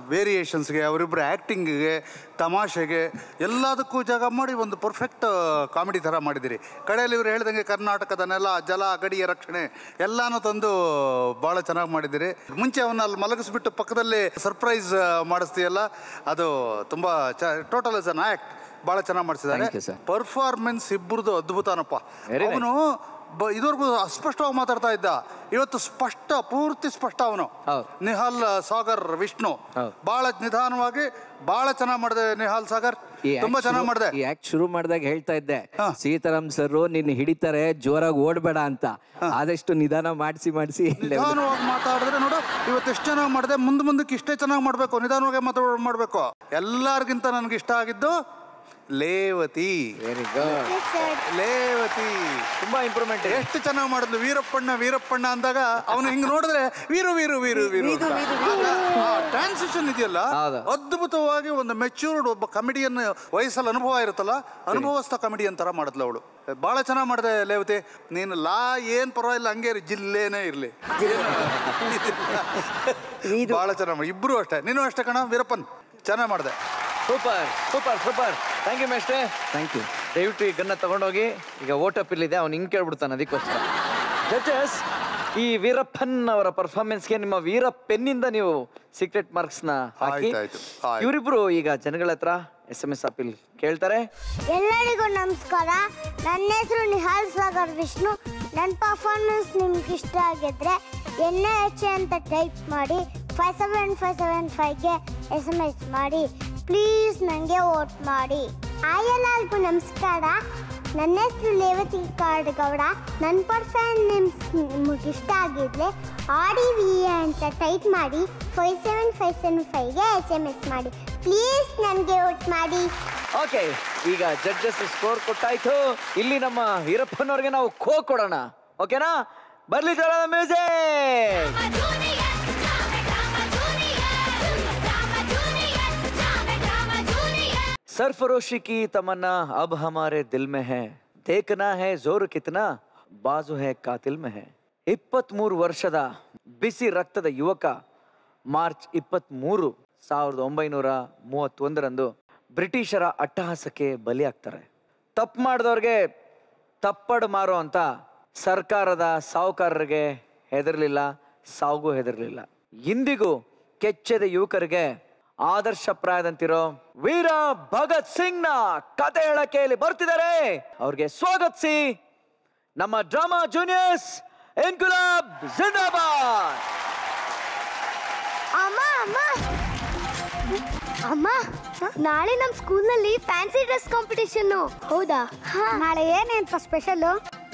ವೇರಿಯೇಷನ್ಸ್ಗೆ ಅವರಿಬ್ಬರ ಆ್ಯಕ್ಟಿಂಗಿಗೆ ತಮಾಷೆಗೆ ಎಲ್ಲದಕ್ಕೂ ಜಾಗ ಮಾಡಿ ಒಂದು ಪರ್ಫೆಕ್ಟ್ ಕಾಮಿಡಿ ಥರ ಮಾಡಿದಿರಿ ಕಡೆಯಲ್ಲಿ ಇವರು ಹೇಳ್ದಂಗೆ ಕರ್ನಾಟಕದನ್ನೆಲ್ಲ ಜಲ ಗಡಿಯ ರಕ್ಷಣೆ ಎಲ್ಲಾನು ತಂದು ಭಾಳ ಚೆನ್ನಾಗಿ ಮಾಡಿದಿರಿ ಮುಂಚೆ ಅವನ್ನ ಅಲ್ಲಿ ಮಲಗಿಸ್ಬಿಟ್ಟು ಪಕ್ಕದಲ್ಲಿ ಸರ್ಪ್ರೈಸ್ ಮಾಡಿಸ್ತೀಯಲ್ಲ ಅದು ತುಂಬ ಚ ಟೋಟಲ್ ಇಸ್ ಅನ್ ಆ್ಯಕ್ಟ್ ಭಾಳ ಚೆನ್ನಾಗಿ ಮಾಡಿಸಿದ್ದಾರೆ. ಪರ್ಫಾರ್ಮೆನ್ಸ್ ಇಬ್ಬರದು ಅದ್ಭುತನಪ್ಪ. ಅವನು ಬ ಇದುವರೆಗೂ ಅಸ್ಪಷ್ಟವಾಗಿ ಮಾತಾಡ್ತಾ ಇದ್ದ. ಇವತ್ತು ಸ್ಪಷ್ಟ ಪೂರ್ತಿ ಸ್ಪಷ್ಟ ಅವನು. ನಿಹಾಲ್ ಸಾಗರ್ ವಿಷ್ಣು. ಬಹಳ ನಿಧಾನವಾಗಿ ಬಹಳ ಚೆನ್ನಾಗಿ ಮಾಡಿದೆ ನಿಹಾಲ್ ಸಾಗರ್. ತುಂಬಾ ಚೆನ್ನಾಗಿ ಮಾಡಿದೆ. ಯಾಕೆ ಶುರು ಮಾಡಿದಾಗ ಹೇಳ್ತಾ ಇದ್ದೆ. ಸೀತಾರಾಮ್ ಸರ್ ನಿನ್ನ ಹಿಡಿತಾರೆ ಜೋರಾಗಿ ಓಡ್ಬೇಡ ಅಂತ. ಆದಷ್ಟು ನಿಧಾನ ಮಾಡಿಸಿ ಮಾಡಿಸಿ. ನಿಧಾನವಾಗಿ ಮಾತಾಡಿದ್ರೆ ನೋಡು ಇವತ್ತು ಎಷ್ಟು ಚೆನ್ನಾಗಿ ಮಾಡಿದೆ ಮುಂದೆ ಮುಂದಕ್ಕೆ ಇಷ್ಟೇ ಚೆನ್ನಾಗಿ ಮಾಡಬೇಕು ನಿಧಾನವಾಗಿ ಮಾತಾಡ ಮಾಡಬೇಕು. ಎಲ್ಲರಿಗಿಂತ ನನಗೆ ಇಷ್ಟ ಆಗಿದ್ದು ಲೇವತಿ. Very good ಲೇವತಿ. ತುಂಬಾ ಇಂಪ್ರೂವ್ಮೆಂಟ್ ಎಷ್ಟು ಚೆನ್ನಾಗಿ ಮಾಡಿದ್ಲು ವೀರಪ್ಪಣ್ಣ ವೀರಪ್ಪಣ್ಣ ಅಂದಾಗ ಅವನು ಹಿಂಗ್ ನೋಡಿದ್ರೆ ವೀರು ವೀರು ವೀರು ವೀರು ಟ್ರಾನ್ಸಿಷನ್ ಇದೆಯಲ್ಲ ಅದ್ಭುತವಾಗಿ ಒಂದು ಮೆಚ್ಯೂರ್ಡ್ ಒಬ್ಬ ಕಮಿಡಿಯನ್ ವಯಸ್ಸಲ್ಲಿ ಅನುಭವ ಇರುತ್ತಲ್ಲ ಅನುಭವಸ್ಥ ಕಮಿಡಿಯನ್ ತರ ಮಾಡಿದ್ಲು ಅವಳು. ಬಹಳ ಚೆನ್ನಾಗಿ ಮಾಡಿದೆ ಲೇವತಿ. ನೀನು ಲಾ ಏನ್ ಪರವಾಗಿಲ್ಲ ಹಂಗೆ ಇರು, ಜಿಲ್ಲೆನೇ ಇರ್ಲಿ. ಬಹಳ ಚೆನ್ನಾಗಿ ಇಬ್ರು ಅಷ್ಟೇ. ನೀನು ಅಷ್ಟೇ ಕಣ ವೀರಪ್ಪನ್. ಚೆನ್ನಾಗಿ ಮಾಡಿದೆ. Super super super. Thank you ಮೇಷ್ಟ್ರೆ. Thank you ದಯವಿಟ್ಟು ಈ ಗನ್ನ ತಗೊಂಡೋಗಿ ಈಗ ಓಟಪ್ ಇಲ್ಲಿದೆ ಅವ್ನು ಹಿಂಗೆ ಕೇಳ್ಬಿಡ್ತಾನೆ ಅದಕ್ಕೋಸ್ಕರ. ಜಡ್ಜಸ್ ಈ ವೀರಪ್ಪನ್ ಅವರ ಪರ್ಫಾರ್ಮೆನ್ಸ್ಗೆ ನಿಮ್ಮ ವೀರ ಪೆನ್ನಿಂದ ನೀವು ಸೀಕ್ರೆಟ್ ಮಾರ್ಕ್ಸ್ನ ಹಾಕಿ. ಇವರಿಬ್ರು ಈಗ ಜನಗಳ ಹತ್ರ ಎಸ್ ಎಂ ಎಸ್ ಅಪೀಲ್ ಕೇಳ್ತಾರೆ. ಎಲ್ಲರಿಗೂ ನಮಸ್ಕಾರ. ನನ್ನ ಹೆಸರು ನಿಹಾಲ್ ಸಾಗರ್ ವಿಷ್ಣು. ನನ್ನ ಪರ್ಫಾರ್ಮೆನ್ಸ್ ನಿಮ್ಗೆ ಇಷ್ಟ ಆಗಿದ್ರೆ ಎನ್ ಎಚ್ ಅಂತ ಟೈಪ್ ಮಾಡಿ ಫೈವ್ ಸೆವೆನ್ ಫೈವ್ ಸೆವೆನ್ ಫೈವ್ಗೆ ಎಸ್ ಎಂ ಎಸ್ ಮಾಡಿ. ಪ್ಲೀಸ್ ನನಗೆ ವೋಟ್ ಮಾಡಿ. ಎಲ್ಲರಿಗೂ ನಮಸ್ಕಾರ. ನನ್ನ ಹೆಸರು ಲೇವತಿ ಕಾಡ್ಗೌಡ. ನನ್ನ ಪರ್ಫಾರ್ಮೆನ್ಸ್ ನಿಮಗೆ ಇಷ್ಟ ಆಗಿದ್ರೆ ಆಡಿ ವಿ ಅಂತ ಟೈಪ್ ಮಾಡಿ ಫೈವ್ ಸೆವೆನ್ ಫೈವ್ ಸೆವೆನ್ ಫೈವ್ಗೆ ಎಸ್ ಎಂ ಎಸ್ ಮಾಡಿ. ಪ್ಲೀಸ್ ನನಗೆ ವೋಟ್ ಮಾಡಿ. ಓಕೆ ಈಗ ಜಡ್ಜಸ್ ಸ್ಕೋರ್ ಕೊಟ್ಟಾಯ್ತು. ಇಲ್ಲಿ ನಮ್ಮ ವೀರಪ್ಪನವ್ರಿಗೆ ನಾವು ಖೋ ಕೊಡೋಣ. ಓಕೆನಾ ಬರ್ಲಿ ಜೋರದ ಮ್ಯೂಸಿಕ್ सरफरोशी की तमन्ना अब हमारे दिल में है देखना है जोर कितना बाजू है कातिल में है ಇಪ್ಪತ್ಮೂರು ವರ್ಷದ ಬಿಸಿ ರಕ್ತದ ಯುವಕ ಮಾರ್ಚ್ ಇಪ್ಪತ್ತ್ಮೂರು ಸಾವಿರದ ಒಂಬೈನೂರ ಮೂವತ್ತೊಂದರಂದು ಬ್ರಿಟಿಷರ ಅಟ್ಟಹಾಸಕ್ಕೆ ಬಲಿಯಾಗ್ತಾರೆ ತಪ್ಪು ಮಾಡಿದವ್ರಿಗೆ ತಪ್ಪಡು ಮಾರೋ ಅಂತ ಸರ್ಕಾರದ ಸಾಹುಕಾರರಿಗೆ ಹೆದರ್ಲಿಲ್ಲ ಸಾವುಗೂ ಹೆದರ್ಲಿಲ್ಲ ಇಂದಿಗೂ ಕೆಚ್ಚದ ಯುವಕರಿಗೆ ಆದರ್ಶಪ್ರಾಯದಂತಿರೋ ವೀರ ಭಗತ್ ಸಿಂಗ್ನ ಕತೆ ಹೇಳಕೆಯಲ್ಲಿ ಬರ್ತಿದ್ದಾರೆ. ಅವ್ರಿಗೆ ಸ್ವಾಗತಿಸಿ ನಮ್ಮ ಡ್ರಾಮಾ ಜೂನಿಯರ್ಸ್ ಇನ್ಕುಲಾಬ್ ಜಿಂದಾಬಾದ್. ಅಮ್ಮ ಅಮ್ಮ. ಅಮ್ಮ ನಾಳೆ ನಮ್ಮ ಸ್ಕೂಲ್ನಲ್ಲಿ ಫ್ಯಾನ್ಸಿ ಡ್ರೆಸ್ ಕಾಂಪಿಟೇಷನ್ ಹೌದಾ? ನಾಳೆ ಏನೇಂತ ಸ್ಪೆಷಲ್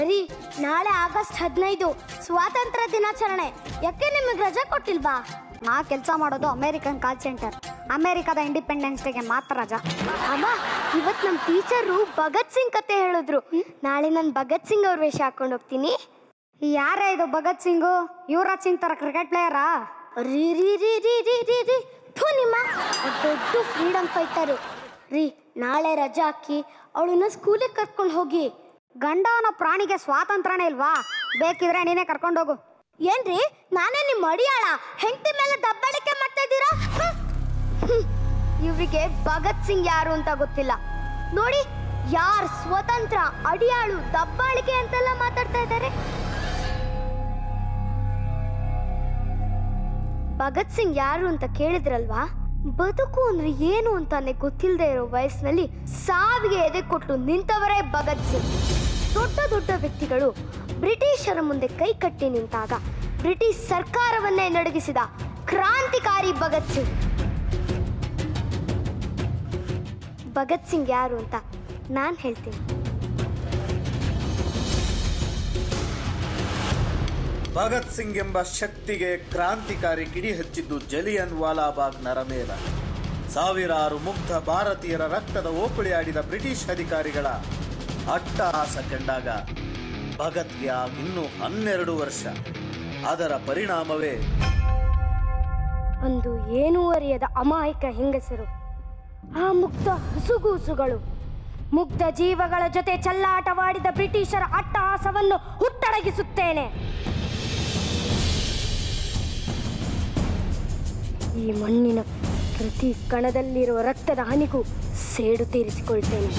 ರೀ ನಾಳೆ ಆಗಸ್ಟ್ ಹದಿನೈದು ಸ್ವಾತಂತ್ರ್ಯ ದಿನಾಚರಣೆ. ಯಾಕೆ ನಿಮಗೆ ರಜೆ ಕೊಟ್ಟಿಲ್ವಾ? ನಾ ಕೆಲಸ ಮಾಡೋದು ಅಮೇರಿಕನ್ ಕಾಲ್ ಸೆಂಟರ್ ಅಮೇರಿಕಾದ ಇಂಡಿಪೆಂಡೆನ್ಸ್ ಡೇಗೆ ಮಾತ್ರ ರಜಾ. ಅಮ್ಮ ಇವತ್ತು ನಮ್ಮ ಟೀಚರು ಭಗತ್ ಸಿಂಗ್ ಕತೆ ಹೇಳಿದ್ರು. ನಾಳೆ ನಾನು ಭಗತ್ ಸಿಂಗ್ ಅವ್ರ ವೇಷ ಹಾಕೊಂಡು ಹೋಗ್ತೀನಿ. ಯಾರ ಇದು ಭಗತ್ ಸಿಂಗು? ಯುವರಾಜ್ ಸಿಂಗ್ ತರ ಕ್ರಿಕೆಟ್ ಪ್ಲೇಯರಾ ರೀ ರೀ ರೀ ರೀ ರೀ ರೀ ರೀ. ಥೂ ನಿಮ್ಮ. ದೊಡ್ಡ ಫ್ರೀಡಮ್ ಫೈಟರು ರೀ, ನಾಳೆ ರಜಾ ಹಾಕಿ ಅವಳನ್ನ ಸ್ಕೂಲಿಗೆ ಕರ್ಕೊಂಡು ಹೋಗಿ. ಗಂಡ ಅನ್ನೋ ಪ್ರಾಣಿಗೆ ಸ್ವಾತಂತ್ರ್ಯನೇ ಇಲ್ವಾ? ಬೇಕಿದ್ರೆ ನೀನೇ ಹೋಗು. ಏನ್ರಿ? ನಾನೇ ನಿಮ್ಮ ಅಡಿಯಾಳ. ಹೆಂಡತಿ ಮೇಲೆ ದಬ್ಬಾಳಿಕೆ ಮಾಡ್ತಾ ಇದ್ದೀರಾ? ಇವರಿಗೆ ಭಗತ್ ಸಿಂಗ್ ಯಾರು ಅಂತ ಗೊತ್ತಿಲ್ಲ. ನೋಡಿ, ಯಾರ್ ಸ್ವತಂತ್ರ ಅಡಿಯಾಳು ದಬ್ಬಾಳಿಕೆ ಅಂತೆಲ್ಲ ಮಾತಾಡ್ತಾ ಇದ್ದಾರೆ? ಭಗತ್ ಸಿಂಗ್ ಯಾರು ಅಂತ ಕೇಳಿದ್ರಲ್ವಾ? ಬದುಕು ಅಂದ್ರೆ ಏನು ಅಂತಾನೆ ಗೊತ್ತಿಲ್ಲದೆ ಇರೋ ವಯಸ್ಸಿನಲ್ಲಿ ಸಾವಿಗೆ ಎದೆ ಕೊಟ್ಟು ನಿಂತವರೇ ಭಗತ್ ಸಿಂಗ್. ದೊಡ್ಡ ದೊಡ್ಡ ವ್ಯಕ್ತಿಗಳು ಬ್ರಿಟಿಷರ ಮುಂದೆ ಕೈ ಕಟ್ಟಿ ನಿಂತಾಗ ಬ್ರಿಟಿಷ್ ಸರ್ಕಾರವನ್ನೇ ನಡಗಿಸಿದ ಕ್ರಾಂತಿಕಾರಿ ಭಗತ್ ಸಿಂಗ್. ಭಗತ್ ಸಿಂಗ್ ಯಾರು ಅಂತ ನಾನು ಹೇಳ್ತೀನಿ. ಭಗತ್ ಸಿಂಗ್ ಎಂಬ ಶಕ್ತಿಗೆ ಕ್ರಾಂತಿಕಾರಿ ಕಿಡಿ ಹಚ್ಚಿದ್ದು ಜಲಿಯನ್ ವಾಲಾಬಾಗ್ ನರಮೇಲ ಸಾವಿರಾರು ಮುಗ್ಧ ಭಾರತೀಯರ ರಕ್ತದ ಓಕುಳಿ ಬ್ರಿಟಿಷ್ ಅಧಿಕಾರಿಗಳ ಅಟ್ಟಹಾಸ ಕಂಡಾಗ ಇನ್ನು ಇನ್ನೂ ಹನ್ನೆರಡು ವರ್ಷ. ಅದರ ಪರಿಣಾಮವೇ? ಒಂದು ಏನೂ ಅರಿಯದ ಅಮಾಯಕ ಹೆಂಗಸರು, ಆ ಮುಕ್ತ ಹಸುಗೂಸುಗಳು, ಮುಗ್ಧ ಜೀವಗಳ ಜೊತೆ ಚಲ್ಲಾಟವಾಡಿದ ಬ್ರಿಟಿಷರ ಅಟ್ಟಹಾಸವನ್ನು ಹುಟ್ಟಡಗಿಸುತ್ತೇನೆ. ಈ ಮಣ್ಣಿನ ಪ್ರತಿ ಕಣದಲ್ಲಿರುವ ರಕ್ತದ ಹನಿಗೂ ಸೇಡು ತೀರಿಸಿಕೊಳ್ತೇನೆ.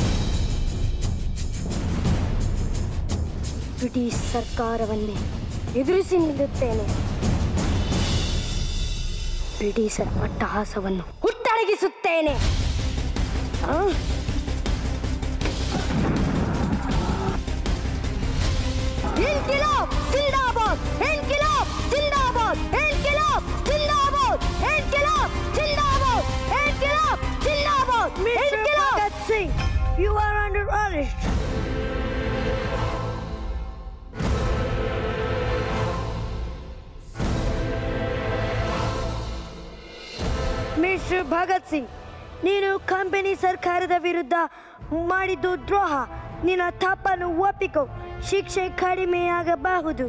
ಬ್ರಿಟಿಷ್ ಸರ್ಕಾರವನ್ನೇ ಎದುರಿಸಿ ನಿಲ್ಲುತ್ತೇನೆ. ಬ್ರಿಟಿಷರ ಅಟ್ಟಹಾಸವನ್ನು ಹುಟ್ಟಡಗಿಸುತ್ತೇನೆ ಆ? ಇನ್ಕಿಲಾಬ್ ಜಿಂದಾಬಾದ್ ಇನ್ಕಿಲಾಬ್ ಜಿಂದಾಬಾದ್ ಇನ್ಕಿಲಾಬ್ ಜಿಂದಾಬಾದ್ ಇನ್ಕಿಲಾಬ್ ಜಿಂದಾಬಾದ್ ಇನ್ಕಿಲಾಬ್ ಜಿಂದಾಬಾದ್ ಇನ್ಕಿಲಾಬ್ Bhagat Singh you are under arrest mister Bhagat Singh, ನೀನು ಕಂಪನಿ ಸರ್ಕಾರದ ವಿರುದ್ಧ ಮಾಡಿದ್ದು ದ್ರೋಹ. ನಿನ್ನ ತಪ್ಪನ್ನು ಒಪ್ಪಿಕೋ. ಶಿಕ್ಷೆ ಕಡಿಮೆಯಾಗಬಹುದು.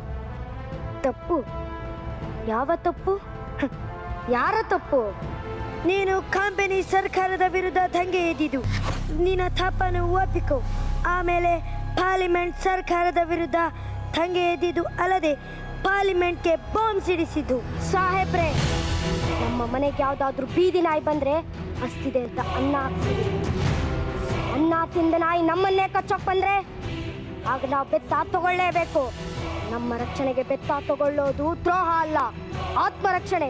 ತಪ್ಪು? ಯಾವ ತಪ್ಪು? ಯಾರ ತಪ್ಪು? ನೀನು ಕಂಪನಿ ಸರ್ಕಾರದ ವಿರುದ್ಧ ದಂಗೆ ಎದ್ದಿದ್ದು. ನಿನ್ನ ತಪ್ಪನ್ನು ಒಪ್ಪಿಕೊ. ಆಮೇಲೆ ಪಾರ್ಲಿಮೆಂಟ್ ಸರ್ಕಾರದ ವಿರುದ್ಧ ದಂಗೆ ಎದ್ದಿದ್ದು ಅಲ್ಲದೆ ಪಾರ್ಲಿಮೆಂಟ್ಗೆ ಬಾಂಬ್ ಸಿಡಿಸಿದ್ದು. ಸಾಹೇಬ್ರೆ! ನಮ್ಮ ಮನೆಗೆ ಯಾವ್ದಾದ್ರು ಬೀದಿ ನಾಯಿ ಬಂದ್ರೆ ಅಷ್ಟಿದೆ ಅಂತ ಅನ್ನ ಹಾಕ್ತೀವಿ. ಅನ್ನ ತಿಂದ ನಾಯಿ ನಮ್ಮನ್ನೇ ಕಚ್ಚೋಕ್ ಬಂದ್ರೆ ಆಗ ನಾವು ಬೆತ್ತ ತಗೊಳ್ಳೇಬೇಕು. ನಮ್ಮ ರಕ್ಷಣೆಗೆ ಬೆತ್ತ ತಗೊಳ್ಳೋದು ದ್ರೋಹ ಅಲ್ಲ, ಆತ್ಮರಕ್ಷಣೆ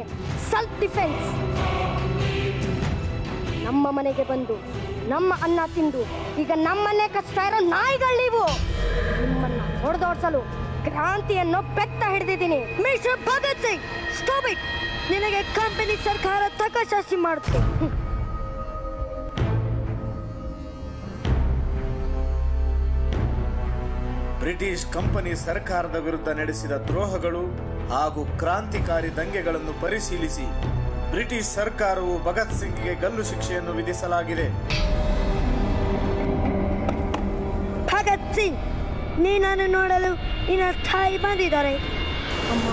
ಸೆಲ್ಫ್ ಡಿಫೆನ್ಸ್ ನಮ್ಮ ಮನೆಗೆ ಬಂದು ನಮ್ಮ ಅನ್ನ ತಿಂದು ಈಗ ನಮ್ಮನ್ನೇ ಕಚ್ತಾ ಇರೋ ನಾಯಿಗಳು ನೀವು. ನಿಮ್ಮನ್ನ ಹೊಡೆದೋಡ್ಸಲು ಕ್ರಾಂತಿಯನ್ನು ಬೆತ್ತ ಹಿಡಿದಿದ್ದೀನಿ. ಭಗತ್ ಸಿಂಗ್ ಸ್ಟಾಪ್ ಇಟ್ ನಿನಗೆ ಕಂಪನಿ ಸರ್ಕಾರ ತಕಶಾಸಿ ಮಾಡುತ್ತೆ ಬ್ರಿಟಿಷ್ ಕಂಪನಿ ಸರ್ಕಾರದ ವಿರುದ್ಧ ನಡೆಸಿದ ದ್ರೋಹಗಳು ಹಾಗೂ ಕ್ರಾಂತಿಕಾರಿ ದಂಗೆಗಳನ್ನು ಪರಿಶೀಲಿಸಿ ಬ್ರಿಟಿಷ್ ಸರ್ಕಾರವು ಭಗತ್ ಸಿಂಗ್ಗೆ ಗಲ್ಲು ಶಿಕ್ಷೆಯನ್ನು ವಿಧಿಸಲಾಗಿದೆ. ಭಗತ್ ಸಿಂಗ್ ನೀನನ್ನು ನೋಡಲು ನಿನ್ನ ತಾಯಿ ಬಂದಿದ್ದಾರೆ. ಅಮ್ಮ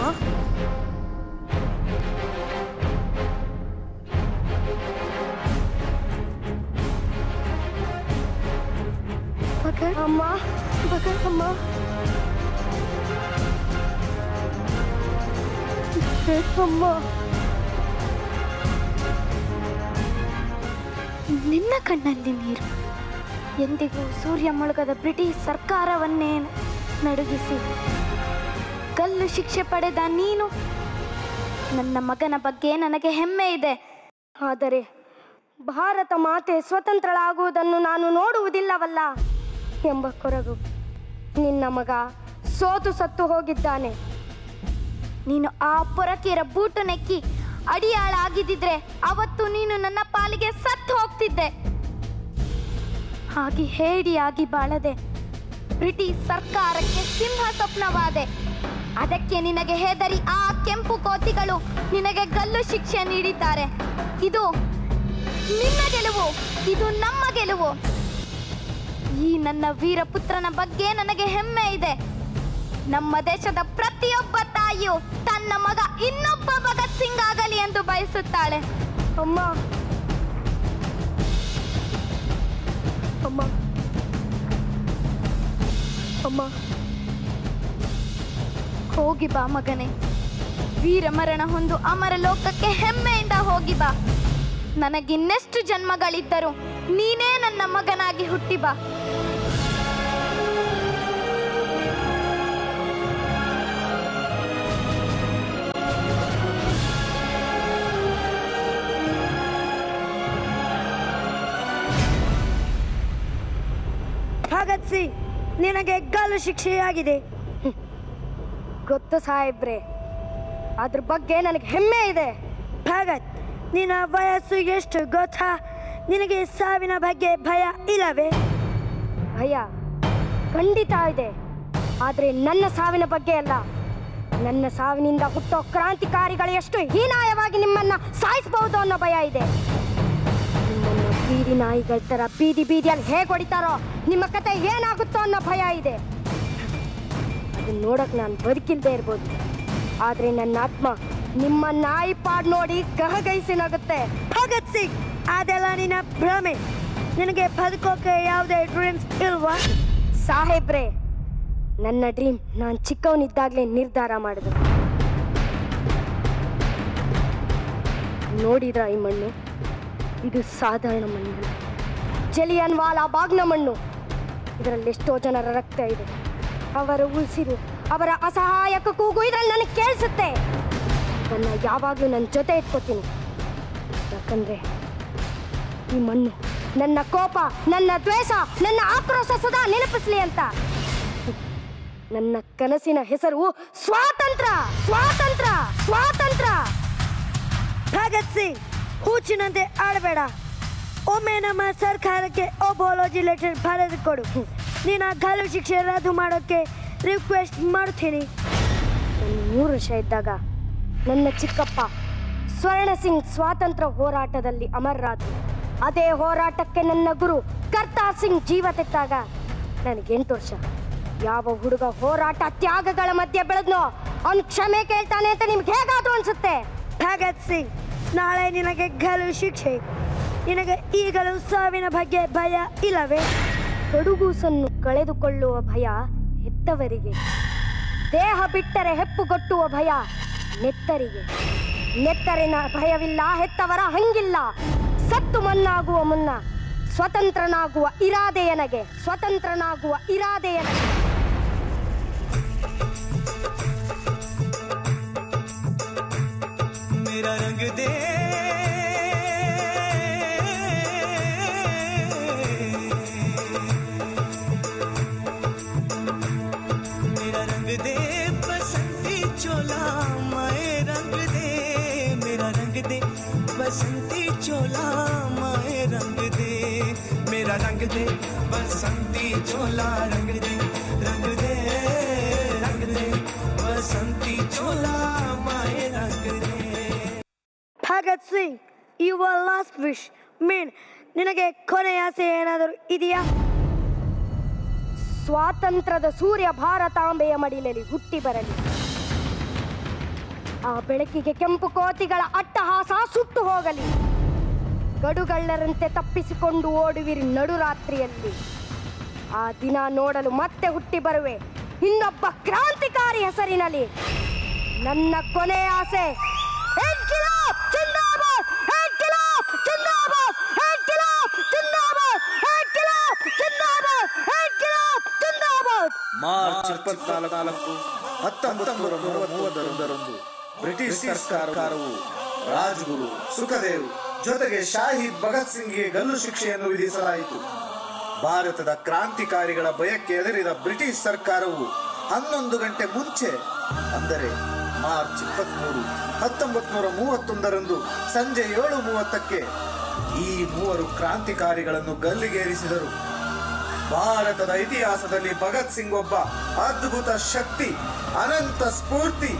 ಭಗತ್ ಅಮ್ಮ bakın ಅಮ್ಮ. ಅಮ್ಮ. ನಿನ್ನ ಕಣ್ಣಲ್ಲಿ ನೀರು. ಎಂದಿಗೂ ಸೂರ್ಯ ಮುಳುಗದ ಬ್ರಿಟಿಷ್ ಸರ್ಕಾರವನ್ನೇ ನಡುಗಿಸಿ. ಕಲ್ಲು ಶಿಕ್ಷೆ ಪಡೆದ ನೀನು. ನನ್ನ ಮಗನ ಬಗ್ಗೆ ನನಗೆ ಹೆಮ್ಮೆ ಇದೆ. ಆದರೆ ಭಾರತ ಮಾತೆ ಸ್ವತಂತ್ರಳಾಗುವುದನ್ನು ನಾನು ನೋಡುವುದಿಲ್ಲವಲ್ಲ. ಎಂಬ ಕೊರಗು. ನಿನ್ನ ಮಗ ಸೋತು ಸತ್ತು ಹೋಗಿದ್ದಾನೆ. ನೀನು ಆ ಪೊರಕೆಯರ ಬೂಟು ನೆಕ್ಕಿ ಅಡಿಯಾಳ ಆಗಿದ್ದಿದ್ರೆ ಅವತ್ತು ನೀನು ನನ್ನ ಪಾಲಿಗೆ ಸತ್ತು ಹೋಗ್ತಿದ್ದೆ. ಹಾಗೆ ಹೇಡಿಯಾಗಿ ಬಾಳದೆ ಬ್ರಿಟಿಷ್ ಸರ್ಕಾರಕ್ಕೆ ಸಿಂಹ ಸ್ವಪ್ನವಾದೆ. ಅದಕ್ಕೆ ನಿನಗೆ ಹೆದರಿ ಆ ಕೆಂಪು ಕೋತಿಗಳು ನಿನಗೆ ಗಲ್ಲು ಶಿಕ್ಷೆ ನೀಡಿದ್ದಾರೆ. ಇದು ನಿನ್ನ ಗೆಲುವು, ಇದು ನಮ್ಮ ಗೆಲುವು. ಈ ನನ್ನ ವೀರಪುತ್ರನ ಬಗ್ಗೆ ನನಗೆ ಹೆಮ್ಮೆ ಇದೆ. ನಮ್ಮ ದೇಶದ ಪ್ರತಿಯೊಬ್ಬ ತಾಯಿಯು ತನ್ನ ಮಗ ಇನ್ನೊಬ್ಬ ಭಗತ್ ಸಿಂಗ್ ಆಗಲಿ ಎಂದು ಬಯಸುತ್ತಾಳೆ. ಅಮ್ಮ. ಅಮ್ಮ. ಅಮ್ಮ. ಹೋಗಿ ಬಾ ಮಗನೇ. ವೀರ ಮರಣ ಹೊಂದು ಅಮರ ಲೋಕಕ್ಕೆ ಹೆಮ್ಮೆಯಿಂದ ಹೋಗಿ ಬಾ. ನನಗಿನ್ನೆಷ್ಟು ಜನ್ಮಗಳಿದ್ದರೂ ನೀನೇ ನನ್ನ ಮಗನಾಗಿ ಹುಟ್ಟಿ ಬಾ. ಸಿಂಗ್ ನಿನಗೆ ಗಲ್ಲು ಶಿಕ್ಷೆಯಾಗಿದೆ ಗೊತ್ತು ಸಾಹೇಬ್ರೆ. ಅದ್ರ ಬಗ್ಗೆ ನನಗೆ ಹೆಮ್ಮೆ ಇದೆ. ಭಗತ್, ನಿನ್ನ ವಯಸ್ಸು ಎಷ್ಟು ಗೊತ್ತಾ? ನಿನಗೆ ಸಾವಿನ ಬಗ್ಗೆ ಭಯ ಇಲ್ಲವೇ? ಭಯ ಖಂಡಿತ ಇದೆ. ಆದರೆ ನನ್ನ ಸಾವಿನ ಬಗ್ಗೆ ಅಲ್ಲ. ನನ್ನ ಸಾವಿನಿಂದ ಹುಟ್ಟೋ ಕ್ರಾಂತಿಕಾರಿಗಳು ಎಷ್ಟು ಹೀನಾಯವಾಗಿ ನಿಮ್ಮನ್ನ ಸಾಯಿಸಬಹುದು ಅನ್ನೋ ಭಯ ಇದೆ. ಬೀದಿ ನಾಯಿಗಳ ತರ ಬೀದಿ ಬೀದಿಯಲ್ಲಿ ಹೇಗೆ ಹೊಡಿತಾರೋ ನಿಮ್ಮ ಕತೆ ಏನಾಗುತ್ತೋ ಅನ್ನೋ ಭಯ ಇದೆ. ಅದನ್ನ ನೋಡಕ್ ನಾನು ಬದುಕಿಲ್ದೇ ಇರ್ಬೋದು. ಆದ್ರೆ ನನ್ನ ಆತ್ಮ ನಿಮ್ಮ ನಾಯಿ ಪಾಡ್ ನೋಡಿ ಗಹಗೈಸಿ ನಗುತ್ತೆ. ಭಗತ್ ಸಿಂಗ್ ಅದೆಲ್ಲ ನಿನ್ನ ಭ್ರಮೆ. ನಿನಗೆ ಬದುಕೋಕೆ ಯಾವುದೇ ಡ್ರೀಮ್ಸ್ ಇಲ್ವಾ? ಸಾಹೇಬ್ರೆ ನನ್ನ ಡ್ರೀಮ್ ನಾನು ಚಿಕ್ಕವನಿದ್ದಾಗಲೇ ನಿರ್ಧಾರ ಮಾಡಿದೆ. ನೋಡಿದ್ರ ಈ ಮಣ್ಣು? ಇದು ಸಾಧಾರಣ ಮಣ್ಣು. ಜಲಿಯನ್ ವಾಲಾ ಬಾಗ್ನ ಮಣ್ಣು. ಇದರಲ್ಲಿ ಎಷ್ಟೋ ಜನರ ರಕ್ತ ಇದೆ. ಅವರ ಉಳಿಸಿರು. ಅವರ ಅಸಹಾಯಕ ಕೂಗು ಇದರಲ್ಲಿ ನನಗೆ ಕೇಳಿಸುತ್ತೆ. ನನ್ನ ಯಾವಾಗಲೂ ನನ್ನ ಜೊತೆ ಇಟ್ಕೋತೀನಿ. ಯಾಕಂದ್ರೆ ಈ ಮಣ್ಣು ನನ್ನ ಕೋಪ, ನನ್ನ ದ್ವೇಷ, ನನ್ನ ಆಕ್ರೋಶ ಸದಾ ನೆನಪಿಸ್ಲಿ ಅಂತ. ನನ್ನ ಕನಸಿನ ಹೆಸರು ಸ್ವಾತಂತ್ರ್ಯ ಸ್ವಾತಂತ್ರ್ಯ ಸ್ವಾತಂತ್ರ್ಯ ಭಗತ್ ಸಿಂಗ್. ಹುಚ್ಚಿನಂತೆ ಆಡಬೇಡ. ಒಮ್ಮೆ ನಮ್ಮ ಸರ್ಕಾರಕ್ಕೆ ಒಬೋಲಜಿ ಲೆಟರ್ ಬರೆದು ಕೊಡು. ನೀನು ಆ ಗಲ್ಲು ಶಿಕ್ಷೆ ರದ್ದು ಮಾಡೋಕ್ಕೆ ರಿಕ್ವೆಸ್ಟ್ ಮಾಡ್ತೀನಿ ಮೂರು ವರ್ಷ ಇದ್ದಾಗ ನನ್ನ ಚಿಕ್ಕಪ್ಪ ಸ್ವರ್ಣ ಸಿಂಗ್ ಸ್ವಾತಂತ್ರ್ಯ ಹೋರಾಟದಲ್ಲಿ ಅಮರರಾದರು. ಅದೇ ಹೋರಾಟಕ್ಕೆ ನನ್ನ ಗುರು ಕರ್ತಾ ಸಿಂಗ್ ಜೀವ ತೆತ್ತಾಗ ನನಗೆ ಎಂಟು ವರ್ಷ. ಯಾವ ಹುಡುಗ ಹೋರಾಟ ತ್ಯಾಗಗಳ ಮಧ್ಯೆ ಬೆಳೆದ್ನೋ ಅವ್ನು ಕ್ಷಮೆ ಕೇಳ್ತಾನೆ ಅಂತ ನಿಮ್ಗೆ ಹೇಗಾದ್ರು ಅನ್ಸುತ್ತೆ? ಭಗತ್ ಸಿಂಗ್. ನಾಳೆ ನಿನಗೆ ಘಲು ಶಿಕ್ಷೆ. ನಿನಗೆ ಈಗಲೂ ಸಾವಿನ ಬಗ್ಗೆ ಭಯ ಇಲ್ಲವೇ? ಕಡುಗೂಸನ್ನು ಕಳೆದುಕೊಳ್ಳುವ ಭಯ ಹೆತ್ತವರಿಗೆ. ದೇಹ ಬಿಟ್ಟರೆ ಹೆಪ್ಪುಗೊಟ್ಟುವ ಭಯ ನೆತ್ತರಿಗೆ. ನೆತ್ತರಿನ ಭಯವಿಲ್ಲ, ಹೆತ್ತವರ ಹಂಗಿಲ್ಲ. ಸತ್ತು ಮನ್ನಾಗುವ ಮುನ್ನ ಸ್ವತಂತ್ರನಾಗುವ ಇರಾದೆಯನಗೆ ಸ್ವತಂತ್ರನಾಗುವ ಇರಾದೆಯನಗೆ. मेरा रंग दे। मेरा रंग दे बसंती चोला, माए रंग दे। मेरा रंग दे बसंती चोला, माए रंग दे। मेरा रंग दे बसंती चोला, रंग Singh your last wish mean ನಿನಗೆ ಕೊನೆಯ ಆಸೆ ಏನಾದರೂ ಇದೆಯಾ? ಸ್ವಾತಂತ್ರ್ಯದ ಸೂರ್ಯ ಭಾರತಾಂಬೆಯ ಮಡಿಲಲ್ಲಿ ಹುಟ್ಟಿ ಬರಲಿ. ಆ ಬೆಳಕಿಗೆ ಕೆಂಪು ಕೋತಿಗಳ ಅಟ್ಟಹಾಸ ಸುಟ್ಟು ಹೋಗಲಿ. ಗಡುಗಳ್ಳರಂತೆ ತಪ್ಪಿಸಿಕೊಂಡು ಓಡುವಿರಿ ನಡುರಾತ್ರಿಯಲ್ಲಿ. ಆ ದಿನ ನೋಡಲು ಮತ್ತೆ ಹುಟ್ಟಿ ಬರುವೆ. ಇನ್ನೊಬ್ಬ ಕ್ರಾಂತಿಕಾರಿ ಹೆಸರಿನಲ್ಲಿ ನನ್ನ ಕೊನೆ ಆಸೆ ಇನ್ಕಿಲಾಬ್ ಜಿಂದಾಬಾದ್! ಇನ್ಕಿಲಾಬ್ ಜಿಂದಾಬಾದ್! ಇನ್ಕಿಲಾಬ್ ಜಿಂದಾಬಾದ್! ಇನ್ಕಿಲಾಬ್ ಜಿಂದಾಬಾದ್! ಮಾರ್ಚ್ ಇಪ್ಪತ್ನಾಲ್ಕು ಹತ್ತೊಂಬತ್ತು ನೂರ ಮೂವತ್ತೊಂದರಂದು ಬ್ರಿಟಿಷ್ ಸರ್ಕಾರವು ರಾಜ್ಗುರು ಸುಖದೇವ್ ಜೊತೆಗೆ ಶಾಹಿದ್ ಭಗತ್ ಸಿಂಗ್ಗೆ ಗಲ್ಲು ಶಿಕ್ಷೆಯನ್ನು ವಿಧಿಸಲಾಯಿತು. ಭಾರತದ ಕ್ರಾಂತಿಕಾರಿಗಳ ಭಯಕ್ಕೆ ಎದುರಿದ ಬ್ರಿಟಿಷ್ ಸರ್ಕಾರವು ಹನ್ನೊಂದು ಗಂಟೆ ಮುಂಚೆ, ಅಂದರೆ ಮಾರ್ಚ್ ಇಪ್ಪತ್ಮೂರು, ಹತ್ತೊಂಬತ್ತು ನೂರ ಮೂವತ್ತೊಂದರಂದು ಸಂಜೆ ಏಳು ಮೂವತ್ತಕ್ಕೆ ಈ ಮೂವರು ಕ್ರಾಂತಿಕಾರಿಗಳನ್ನು ಗಲ್ಲಿಗೇರಿಸಿದರು. ಭಾರತದ ಇತಿಹಾಸದಲ್ಲಿ ಭಗತ್ ಸಿಂಗ್ ಒಬ್ಬ ಅದ್ಭುತ ಶಕ್ತಿ ಅನಂತ ಸ್ಫೂರ್ತಿ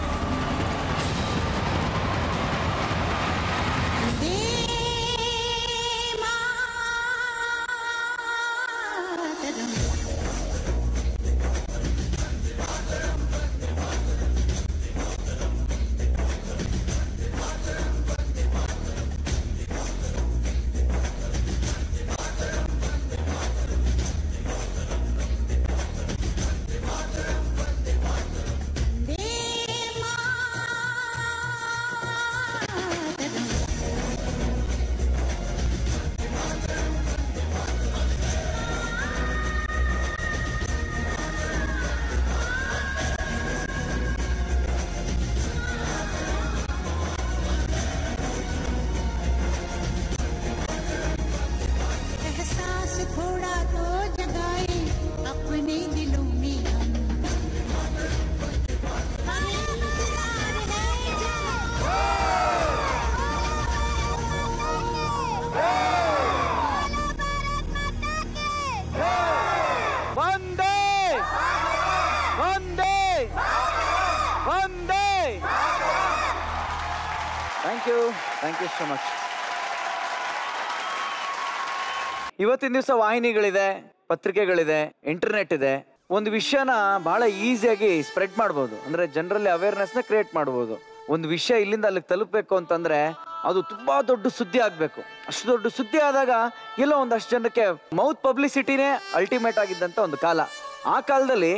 ಇವತ್ತಿನ ದಿವಸ ವಾಹಿನಿಗಳಿದೆ, ಪತ್ರಿಕೆಗಳಿದೆ ಇಂಟರ್ನೆಟ್ ಇದೆ. ಒಂದು ವಿಷಯನ ಬಹಳ ಈಸಿಯಾಗಿ ಸ್ಪ್ರೆಡ್ ಮಾಡ್ಬೋದು. ಅಂದ್ರೆ ಜನರಲ್ಲಿ ಅವೇರ್ನೆಸ್ನ ಕ್ರಿಯೇಟ್ ಮಾಡ್ಬೋದು. ಒಂದು ವಿಷಯ ಇಲ್ಲಿಂದ ಅಲ್ಲಿಗೆ ತಲುಪಬೇಕು ಅಂತಂದ್ರೆ ಅದು ತುಂಬಾ ದೊಡ್ಡ ಸುದ್ದಿ ಆಗಬೇಕು. ಅಷ್ಟು ದೊಡ್ಡ ಸುದ್ದಿ ಆದಾಗ ಎಲ್ಲೋ ಒಂದಷ್ಟು ಜನಕ್ಕೆ ಮೌತ್ ಪಬ್ಲಿಸಿಟಿನೇ ಅಲ್ಟಿಮೇಟ್ ಆಗಿದ್ದಂತ ಒಂದು ಕಾಲ. ಆ ಕಾಲದಲ್ಲಿ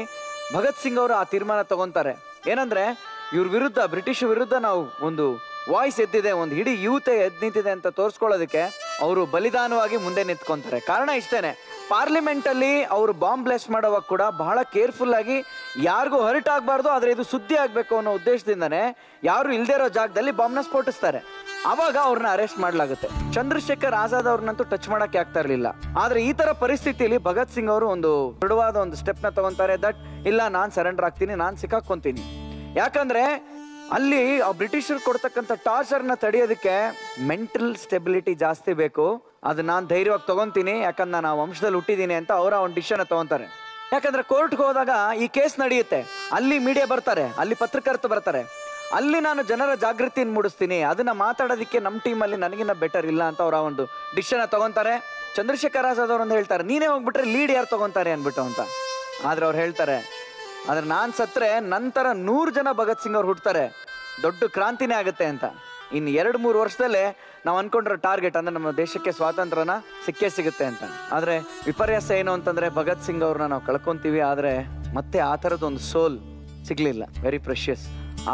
ಭಗತ್ ಸಿಂಗ್ ಅವರು ಆ ತೀರ್ಮಾನ ತಗೊಂತಾರೆ. ಏನಂದ್ರೆ ಇವ್ರ ವಿರುದ್ಧ, ಬ್ರಿಟಿಷ್ ವಿರುದ್ಧ ನಾವು ಒಂದು ವಾಯ್ಸ್ ಎದ್ದಿದೆ, ಒಂದು ಇಡೀ ಯೂತ್ ಎದ್ ನಿಂತಿದೆ ಅಂತ ತೋರಿಸ್ಕೊಳ್ಳೋದಕ್ಕೆ ಅವರು ಬಲಿದಾನವಾಗಿ ಮುಂದೆ ನಿಂತ್ಕೊಂತಾರೆ. ಕಾರಣ ಇಷ್ಟೇನೆ ಪಾರ್ಲಿಮೆಂಟ್ ಅಲ್ಲಿ ಅವರು ಬಾಂಬ್ ಬ್ಲಾಸ್ಟ್ ಮಾಡೋವಾಗ ಕೂಡ ಬಹಳ ಕೇರ್ಫುಲ್ ಆಗಿ ಯಾರಿಗೂ ಹರ್ಟ್ ಆಗಬಾರ್ದು, ಆದ್ರೆ ಇದು ಸುದ್ದಿ ಆಗ್ಬೇಕು ಅನ್ನೋ ಉದ್ದೇಶದಿಂದನೇ ಯಾರು ಇಲ್ದೇ ಇರೋ ಜಾಗದಲ್ಲಿ ಬಾಂಬ್ನ ಸ್ಫೋಟಿಸ್ತಾರೆ. ಅವಾಗ ಅವ್ರನ್ನ ಅರೆಸ್ಟ್ ಮಾಡಲಾಗುತ್ತೆ. ಚಂದ್ರಶೇಖರ್ ಆಜಾದ್ ಅವ್ರನ್ನಂತೂ ಟಚ್ ಮಾಡಕ್ಕೆ ಆಗ್ತಾ ಇರಲಿಲ್ಲ. ಆದ್ರೆ ಈ ತರ ಪರಿಸ್ಥಿತಿಯಲ್ಲಿ ಭಗತ್ ಸಿಂಗ್ ಅವರು ಒಂದು ದೃಢವಾದ ಒಂದು ಸ್ಟೆಪ್ನ ತಗೊಂತಾರೆ ದಟ್ ಇಲ್ಲ, ನಾನ್ ಸರೆಂಡರ್ ಆಗ್ತೀನಿ, ನಾನ್ ಸಿಕ್ಕಾಕೊಂತೀನಿ ಯಾಕಂದ್ರೆ ಅಲ್ಲಿ ಆ ಬ್ರಿಟಿಷರು ಕೊಡ್ತಕ್ಕಂಥ ಟಾರ್ಚರ್ನ ತಡೆಯೋದಕ್ಕೆ ಮೆಂಟಲ್ ಸ್ಟೆಬಿಲಿಟಿ ಜಾಸ್ತಿ ಬೇಕು. ಅದು ನಾನು ಧೈರ್ಯವಾಗಿ ತಗೊಂತೀನಿ, ಯಾಕಂದ್ರೆ ನಾನು ವಂಶದಲ್ಲಿ ಹುಟ್ಟಿದ್ದೀನಿ ಅಂತ ಅವರ ಒಂದು ಡಿಸಿಷನ್ ತಗೊಂತಾರೆ. ಯಾಕಂದ್ರೆ ಕೋರ್ಟ್ಗೆ ಹೋದಾಗ ಈ ಕೇಸ್ ನಡೆಯುತ್ತೆ. ಅಲ್ಲಿ ಮೀಡಿಯಾ ಬರ್ತಾರೆ, ಅಲ್ಲಿ ಪತ್ರಕರ್ತರು ಬರ್ತಾರೆ. ಅಲ್ಲಿ ನಾನು ಜನರ ಜಾಗೃತಿಯನ್ನು ಮೂಡಿಸ್ತೀನಿ, ಅದನ್ನ ಮಾತಾಡೋದಕ್ಕೆ ನಮ್ಮ ಟೀಮಲ್ಲಿ ನನಗಿನ್ನ ಬೆಟರ್ ಇಲ್ಲ ಅಂತ ಅವರ ಒಂದು ಡಿಸಿಷನ್ ತಗೊಂತಾರೆ. ಚಂದ್ರಶೇಖರ್ ಆಜಾದ್ ಒಂದು ಹೇಳ್ತಾರೆ, ನೀನೇ ಹೋಗ್ಬಿಟ್ರೆ ಲೀಡ್ ಯಾರು ತಗೊಂತಾರೆ ಅನ್ಬಿಟ್ಟು ಅಂತ. ಆದ್ರೆ ಅವ್ರು ಹೇಳ್ತಾರೆ ಆದ್ರೆ ನಾನ್ ಸತ್ರೆ ನಂತರ ನೂರು ಜನ ಭಗತ್ ಸಿಂಗ್ ಅವ್ರು ಹುಡ್ತಾರೆ ದೊಡ್ಡ ಕ್ರಾಂತಿನೇ ಆಗುತ್ತೆ ಅಂತ. ಇನ್ನು ಎರಡು ಮೂರು ವರ್ಷದಲ್ಲೇ ನಾವು ಅನ್ಕೊಂಡಿರೋ ಟಾರ್ಗೆಟ್ ಅಂದ್ರೆ ನಮ್ಮ ದೇಶಕ್ಕೆ ಸ್ವಾತಂತ್ರ್ಯನ ಸಿಕ್ಕೇ ಸಿಗುತ್ತೆ ಅಂತ. ಆದ್ರೆ ವಿಪರ್ಯಾಸ ಏನು ಅಂತಂದ್ರೆ ಭಗತ್ ಸಿಂಗ್ ಅವ್ರನ್ನ ನಾವು ಕಳ್ಕೊಂತೀವಿ, ಆದ್ರೆ ಮತ್ತೆ ಆ ಥರದ್ದು ಸೋಲ್ ಸಿಗ್ಲಿಲ್ಲ. ವೆರಿ ಪ್ರೆಷಿಯಸ್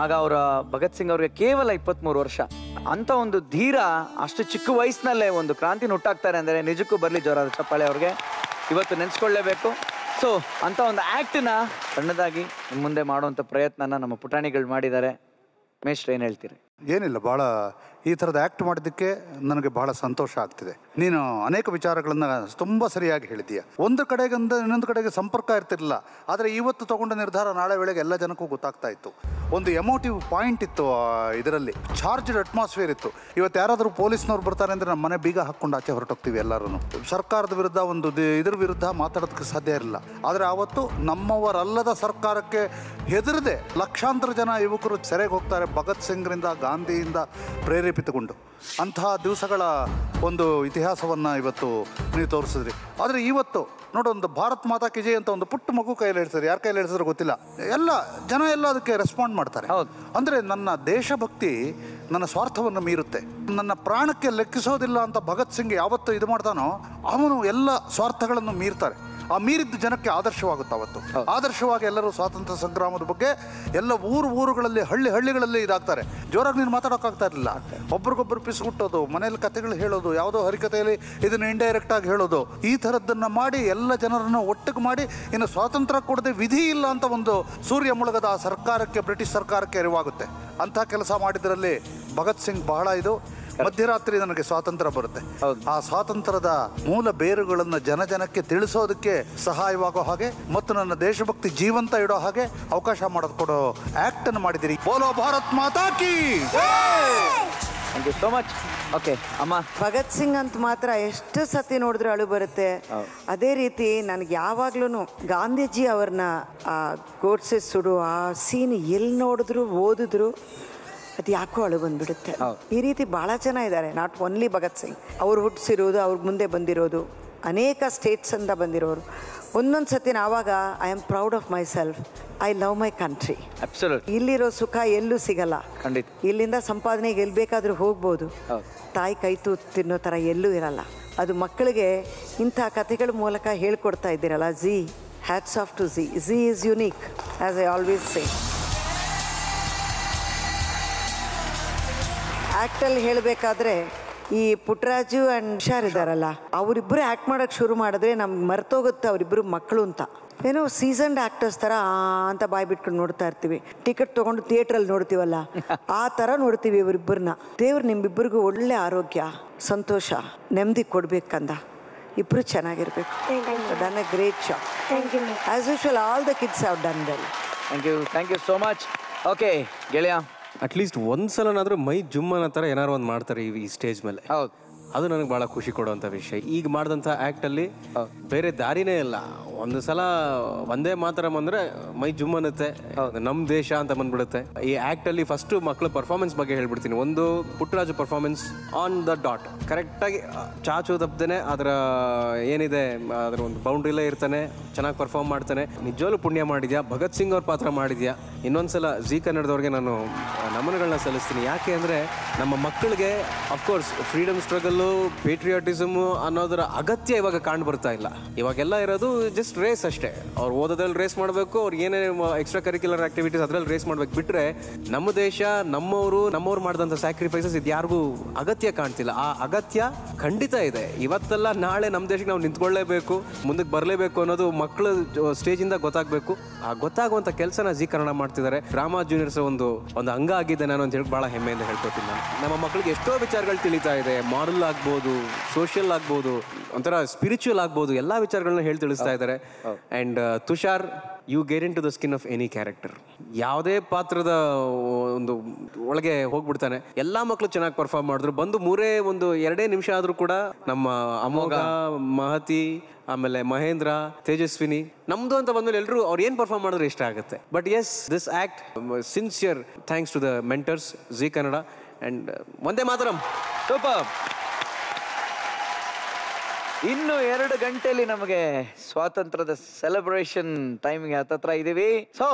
ಆಗ ಅವರ ಭಗತ್ ಸಿಂಗ್ ಅವ್ರಿಗೆ ಕೇವಲ ಇಪ್ಪತ್ಮೂರು ವರ್ಷ. ಅಂತ ಒಂದು ಧೀರ, ಅಷ್ಟು ಚಿಕ್ಕ ವಯಸ್ಸಿನಲ್ಲೇ ಒಂದು ಕ್ರಾಂತಿನ ಹುಟ್ಟಾಕ್ತಾರೆ ಅಂದ್ರೆ ನಿಜಕ್ಕೂ ಬರಲಿ ಜೋರಾದ ಚಪ್ಪಾಳೆ ಅವ್ರಿಗೆ. ಇವತ್ತು ನೆನ್ಸ್ಕೊಳ್ಳೇಬೇಕು ಸೊ ಅಂತ ಒಂದು ಆಕ್ಟ್ನ ಸಣ್ಣದಾಗಿ ಮುಂದೆ ಮಾಡುವಂಥ ಪ್ರಯತ್ನನ ನಮ್ಮ ಪುಟಾಣಿಗಳು ಮಾಡಿದ್ದಾರೆ. ಮೇಷ್ಟ್ರು ಏನು ಹೇಳ್ತೀರಿ? ಏನಿಲ್ಲ, ಭಾಳ ಈ ಥರದ ಆ್ಯಕ್ಟ್ ಮಾಡಿದ್ದಕ್ಕೆ ನನಗೆ ಬಹಳ ಸಂತೋಷ ಆಗ್ತಿದೆ. ನೀನು ಅನೇಕ ವಿಚಾರಗಳನ್ನು ತುಂಬ ಸರಿಯಾಗಿ ಹೇಳಿದೀಯ ಒಂದು ಕಡೆಗಿಂದ ಇನ್ನೊಂದು ಕಡೆಗೆ ಸಂಪರ್ಕ ಇರ್ತಿರಲಿಲ್ಲ. ಆದರೆ ಇವತ್ತು ತಗೊಂಡ ನಿರ್ಧಾರ ನಾಳೆ ವೇಳೆಗೆ ಎಲ್ಲ ಜನಕ್ಕೂ ಗೊತ್ತಾಗ್ತಾ ಇತ್ತು. ಒಂದು ಎಮೋಟಿವ್ ಪಾಯಿಂಟ್ ಇತ್ತು ಇದರಲ್ಲಿ. ಚಾರ್ಜ್ಡ್ ಅಟ್ಮಾಸ್ಫಿಯರ್ ಇತ್ತು. ಇವತ್ತು ಯಾರಾದರೂ ಪೊಲೀಸ್ನವ್ರು ಬರ್ತಾರೆ ಅಂದರೆ ನಮ್ಮ ಮನೆ ಬೀಗ ಹಾಕ್ಕೊಂಡು ಆಚೆ ಹೊರಟೋಗ್ತೀವಿ ಎಲ್ಲರೂ ಸರ್ಕಾರದ ವಿರುದ್ಧ ಒಂದು ಇದ್ರ ವಿರುದ್ಧ ಮಾತಾಡೋದಕ್ಕೆ ಸಾಧ್ಯ ಇರಲಿಲ್ಲ. ಆದರೆ ಆವತ್ತು ನಮ್ಮವರಲ್ಲದ ಸರ್ಕಾರಕ್ಕೆ ಹೆದರದೆ ಲಕ್ಷಾಂತರ ಜನ ಯುವಕರು ಸೆರೆಗೆ ಹೋಗ್ತಾರೆ ಭಗತ್ ಸಿಂಗ್ರಿಂದ ಗಾಂಧಿಯಿಂದ ಪ್ರೇರೇಪಿತಗೊಂಡು. ಅಂತಹ ದಿವಸಗಳ ಒಂದು ಇತಿಹಾಸವನ್ನು ಇವತ್ತು ನೀವು ತೋರಿಸಿದ್ರಿ. ಆದರೆ ಇವತ್ತು ನೋಡೋ ಒಂದು ಭಾರತ್ ಮಾತಾ ಕಿಜೆ ಜೈ ಅಂತ ಒಂದು ಪುಟ್ಟ ಮಗು ಕೈಯಲ್ಲಿ ಹೇಳ್ತಾರೆ ಯಾರ ಕೈಯಲ್ಲಿ ಹೇಳ್ತಾರೆ ಗೊತ್ತಿಲ್ಲ. ಎಲ್ಲ ಜನ ಎಲ್ಲ ಅದಕ್ಕೆ ರೆಸ್ಪಾಂಡ್ ಮಾಡ್ತಾರೆ. ಅಂದರೆ ನನ್ನ ದೇಶಭಕ್ತಿ ನನ್ನ ಸ್ವಾರ್ಥವನ್ನು ಮೀರುತ್ತೆ. ನನ್ನ ಪ್ರಾಣಕ್ಕೆ ಲೆಕ್ಕಿಸೋದಿಲ್ಲ ಅಂತ ಭಗತ್ ಸಿಂಗ್ ಯಾವತ್ತು ಇದು ಮಾಡ್ತಾನೋ ಅವನು ಎಲ್ಲ ಸ್ವಾರ್ಥಗಳನ್ನು ಮೀರ್ತಾರೆ. ಆ ಮೀರಿದ್ದ ಜನಕ್ಕೆ ಆದರ್ಶವಾಗುತ್ತೆ ಅವತ್ತು. ಆದರ್ಶವಾಗಿ ಎಲ್ಲರೂ ಸ್ವಾತಂತ್ರ್ಯ ಸಂಗ್ರಾಮದ ಬಗ್ಗೆ ಎಲ್ಲ ಊರು ಊರುಗಳಲ್ಲಿ ಹಳ್ಳಿ ಹಳ್ಳಿಗಳಲ್ಲಿ ಇದಾಗ್ತಾರೆ. ಜೋರಾಗಿ ನೀನು ಮಾತಾಡೋಕ್ಕಾಗ್ತಾ ಇರಲಿಲ್ಲ. ಒಬ್ರಿಗೊಬ್ರು ಪಿಸುಗುಟ್ಟೋದು ಮನೇಲಿ ಕಥೆಗಳು ಹೇಳೋದು ಯಾವುದೋ ಹರಿಕತೆಯಲ್ಲಿ ಇದನ್ನು ಇಂಡೈರೆಕ್ಟ್ ಆಗಿ ಹೇಳೋದು ಈ ಥರದ್ದನ್ನು ಮಾಡಿ ಎಲ್ಲ ಜನರನ್ನು ಒಟ್ಟಿಗೆ ಮಾಡಿ ಇನ್ನು ಸ್ವಾತಂತ್ರ್ಯ ಕೊಡದೆ ವಿಧಿ ಇಲ್ಲ ಅಂತ ಒಂದು ಸೂರ್ಯ ಮುಳುಗದ ಆ ಸರ್ಕಾರಕ್ಕೆ ಬ್ರಿಟಿಷ್ ಸರ್ಕಾರಕ್ಕೆ ಅರಿವಾಗುತ್ತೆ. ಅಂಥ ಕೆಲಸ ಮಾಡಿದ್ರಲ್ಲಿ ಭಗತ್ ಸಿಂಗ್ ಬಹಳ ಇದು. ಮಧ್ಯರಾತ್ರಿ ನನಗೆ ಸ್ವಾತಂತ್ರ್ಯ ಬರುತ್ತೆ. ಆ ಸ್ವಾತಂತ್ರ್ಯದ ಮೂಲ ಬೇರುಗಳನ್ನು ಜನ ಜನಕ್ಕೆ ತಿಳಿಸೋದಕ್ಕೆ ಸಹಾಯವಾಗೋ ಹಾಗೆ ಮತ್ತು ನನ್ನ ದೇಶಭಕ್ತಿ ಜೀವಂತ ಇಡೋ ಹಾಗೆ ಅವಕಾಶ ಮಾಡೋದು ಕೊಡೋ ಆಕ್ಟ್ ಅನ್ನು ಮಾಡಿದಿರಿ ಬೋಲೋ ಭಾರತ್ ಮಾತಾ ಕಿ! Thank you so much okay ಅಮ್ಮ. ಭಗತ್ ಸಿಂಗ್ ಅಂತ ಮಾತ್ರ ಎಷ್ಟು ಸತಿ ನೋಡಿದ್ರೆ ಅಳು ಬರುತ್ತೆ. ಅದೇ ರೀತಿ ನನಗೆ ಯಾವಾಗ್ಲೂ ಗಾಂಧೀಜಿ ಅವ್ರನ್ನ ಆ ಗೋಡ್ಸೆ ಸುಡು ಆ ಸೀನ್ ಎಲ್ಲಿ ನೋಡಿದ್ರು ಓದಿದ್ರು ಅದು ಯಾಕೋ ಅಳು ಬಂದ್ಬಿಡುತ್ತೆ. ಈ ರೀತಿ ಬಹಳ ಜನ ಇದ್ದಾರೆ. Not only Bhagat Singh. ಅವ್ರು ಹುಟ್ಟಿಸಿರೋದು ಅವ್ರ ಮುಂದೆ ಬಂದಿರೋದು ಅನೇಕ ಸ್ಟೇಟ್ಸ್ ಅಂತ ಬಂದಿರೋರು. ಒಂದೊಂದು ಸತಿ ನಾವಾಗ I am proud of myself I love my country ಇಲ್ಲಿರೋ ಸುಖ ಎಲ್ಲೂ ಸಿಗಲ್ಲ. ಖಂಡಿತ. ಇಲ್ಲಿಂದ ಸಂಪಾದನೆಗೆ ಎಲ್ಲಿ ಬೇಕಾದರೂ ಹೋಗ್ಬೋದು ತಾಯಿ ಕೈ ತೂ ತಿನ್ನೋ ಥರ ಎಲ್ಲೂ ಇರಲ್ಲ. ಅದು ಮಕ್ಕಳಿಗೆ ಇಂಥ ಕಥೆಗಳ ಮೂಲಕ ಹೇಳ್ಕೊಡ್ತಾ ಇದ್ದೀರಲ್ಲ Zee hats off to Zee Zee is unique as I always say actually ಹೇಳಬೇಕಾದ್ರೆ ಈ ಪುಟ್ಟರಾಜು ಆ್ಯಂಡ್ ಹುಷಾರ್ ಇದ್ದಾರಲ್ಲ ಅವರಿಬ್ಬರು ಆ್ಯಕ್ಟ್ ಮಾಡೋಕ್ಕೆ ಶುರು ಮಾಡಿದ್ರೆ ನಮ್ಗೆ ಮರ್ತೋಗುತ್ತೆ ಅವರಿಬ್ಬರು ಮಕ್ಕಳು ಅಂತ. ಏನೋ ಸೀಸನ್ಡ್ ಆ್ಯಕ್ಟರ್ಸ್ ಥರ ಆ ಅಂತ ಬಾಯ್ ಬಿಟ್ಕೊಂಡು ನೋಡ್ತಾ ಇರ್ತೀವಿ. ಟಿಕೆಟ್ ತೊಗೊಂಡು ಥಿಯೇಟ್ರಲ್ಲಿ ನೋಡ್ತೀವಲ್ಲ ಆ ಥರ ನೋಡ್ತೀವಿ ಇವರಿಬ್ಬರನ್ನ ದೇವ್ರು ನಿಮ್ಮಿಬ್ಬರಿಗೂ ಒಳ್ಳೆ ಆರೋಗ್ಯ ಸಂತೋಷ ನೆಮ್ಮದಿ ಕೊಡಬೇಕಂದ. ಇಬ್ಬರು ಚೆನ್ನಾಗಿರ್ಬೇಕು. Done a great shop as usual all the kids have done well thank you thank you so much okay ಗೆಳೆಯ. ಅಟ್ಲೀಸ್ಟ್ ಒಂದು ಸಲನಾದ್ರೂ ಮೈ ಜುಮ್ ಅನ್ನೋ ಥರ ಏನಾರು ಒಂದು ಮಾಡ್ತಾರೆ ಈ- ಈ ಸ್ಟೇಜ್ ಮೇಲೆ. ಹೌದು. ಅದು ನನಗೆ ಭಾಳ ಖುಷಿ ಕೊಡುವಂಥ ವಿಷಯ. ಈಗ ಮಾಡಿದಂಥ ಆ್ಯಕ್ಟಲ್ಲಿ ಬೇರೆ ದಾರಿನೇ ಇಲ್ಲ. ಒಂದು ಸಲ ಒಂದೇ ಮಾತ್ರ ಬಂದ್ರೆ ಮೈ ಜುಮ್ ಅನ್ನುತ್ತೆ ನಮ್ಮ ದೇಶ ಅಂತ ಬಂದ್ಬಿಡುತ್ತೆ. ಈ ಆ್ಯಕ್ಟಲ್ಲಿ ಫಸ್ಟು ಮಕ್ಕಳ ಪರ್ಫಾರ್ಮೆನ್ಸ್ ಬಗ್ಗೆ ಹೇಳ್ಬಿಡ್ತೀನಿ. ಒಂದು Puttaraju performance on the dot ಕರೆಕ್ಟಾಗಿ ಚಾಚು ತಪ್ಪದೇನೆ ಅದರ ಏನಿದೆ ಅದರ ಒಂದು ಬೌಂಡ್ರಿಲೇ ಇರ್ತಾನೆ ಚೆನ್ನಾಗಿ ಪರ್ಫಾರ್ಮ್ ಮಾಡ್ತಾನೆ. ನಿಜವಾಗ್ಲೂ ಪುಣ್ಯ ಮಾಡಿದ್ಯಾ? ಭಗತ್ ಸಿಂಗ್ ಅವ್ರ ಪಾತ್ರ ಮಾಡಿದ್ಯಾ? ಇನ್ನೊಂದ್ಸಲ ಜೀ ಕನ್ನಡದವ್ರಿಗೆ ನಾನು ನಮನಗಳನ್ನ ಸಲ್ಲಿಸ್ತೀನಿ. ಯಾಕೆ ಅಂದರೆ ನಮ್ಮ ಮಕ್ಕಳಿಗೆ ಅಫ್ಕೋರ್ಸ್ ಫ್ರೀಡಮ್ ಸ್ಟ್ರಗಲ್ಲು ಪೇಟ್ರಿಯಾಟಿಸಮು ಅನ್ನೋದರ ಅಗತ್ಯ ಇವಾಗ ಕಾಣ್ ಬರ್ತಾ ಇಲ್ಲ. ಇವಾಗೆಲ್ಲ ಇರೋದು ಜಸ್ಟ್ ರೇಸ್ ಅಷ್ಟೇ. ಅವ್ರು ಓದೋದ್ರಲ್ಲಿ ರೇಸ್ ಮಾಡಬೇಕು, ಅವ್ರು ಏನೇ ಎಕ್ಸ್ಟ್ರಾ ಕರಿಕ್ಯುಲರ್ ಆಕ್ಟಿವಿಟೀಸ್ ಅದರಲ್ಲಿ ರೇಸ್ ಮಾಡ್ಬೇಕು. ಬಿಟ್ಟರೆ ನಮ್ಮ ದೇಶ, ನಮ್ಮವರು, ನಮ್ಮವ್ರು ಮಾಡಿದಂಥ ಸ್ಯಾಕ್ರಿಫೈಸಸ್ ಇದು ಯಾರಿಗೂ ಅಗತ್ಯ ಕಾಣ್ತಿಲ್ಲ. ಆ ಅಗತ್ಯ ಖಂಡಿತ ಇದೆ. ಇವತ್ತೆಲ್ಲ ನಾಳೆ ನಮ್ಮ ದೇಶಕ್ಕೆ ನಾವು ನಿಂತ್ಕೊಳ್ಳೇಬೇಕು, ಮುಂದಕ್ಕೆ ಬರಲೇಬೇಕು ಅನ್ನೋದು ಮಕ್ಕಳು ಸ್ಟೇಜಿಂದ ಗೊತ್ತಾಗಬೇಕು. ಆ ಗೊತ್ತಾಗುವಂಥ ಕೆಲಸನ ಜೀಕರಣ ಕನ್ನಡ ಮಾಡ್ತಿದ್ದಾರೆ. ಡ್ರಾಮಾ ಜೂನಿಯರ್ಸ್ ಒಂದು ಒಂದು ಅಂಗ ಆಗಿದೆ ನಾನು ಅಂತ ಹೇಳಿ ಭಾಳ ಹೆಮ್ಮೆಯಿಂದ ಹೇಳ್ಕೊತೀನಿ ನಾನು. ನಮ್ಮ ಮಕ್ಕಳಿಗೆ ಎಷ್ಟೋ ವಿಚಾರಗಳು ತಿಳಿತಾ ಇದೆ. ಮಾರಲ್ ಆಗ್ಬೋದು ಸೋಷಿಯಲ್ ಆಗ್ಬೋದು ಒಂಥರ ಸ್ಪಿರಿಚುವಲ್ ಆಗ್ಬೋದು ಎಲ್ಲ ವಿಚಾರಗಳನ್ನ ಹೇಳಿ ತಿಳಿಸ್ತಾ ಇದ್ದಾರೆ. And Tushar you get into the skin of any character ಯಾವುದೇ ಪಾತ್ರದ ಒಂದು ಒಳಗೆ ಹೋಗ್ಬಿಡ್ತಾನೆ. ಎಲ್ಲಾ ಮಕ್ಕಳು ಚೆನ್ನಾಗಿ ಪರ್ಫಾರ್ಮ್ ಮಾಡಿದ್ರು. ಬಂದು ಮೂರೇ ಒಂದು ಎರಡೇ ನಿಮಿಷ ಆದರೂ ಕೂಡ ನಮ್ಮ ಅಮೋಘ. ಮಹತಿ ಆಮೇಲೆ ಮಹೇಂದ್ರ, ತೇಜಸ್ವಿನಿ, ನಮ್ದು ಅಂತ ಬಂದ್ಮೇಲೆ ಎಲ್ಲರೂ ಅವ್ರು ಏನು ಪರ್ಫಾರ್ಮ್ ಮಾಡಿದ್ರೆ ಇಷ್ಟ ಆಗುತ್ತೆ. But yes this act sincere thanks to the mentors Zee Kannada and ಒಂದೇ ಮಾತರಂ ಸೂಪರ್ ಇನ್ನು ಎರಡು ಗಂಟೆಯಲ್ಲಿ ನಮಗೆ ಸ್ವಾತಂತ್ರ್ಯದ ಸೆಲೆಬ್ರೇಷನ್ ಟೈಮ್ಗೆ ಹತ್ತತ್ರ ಇದೀವಿ. ಸೊ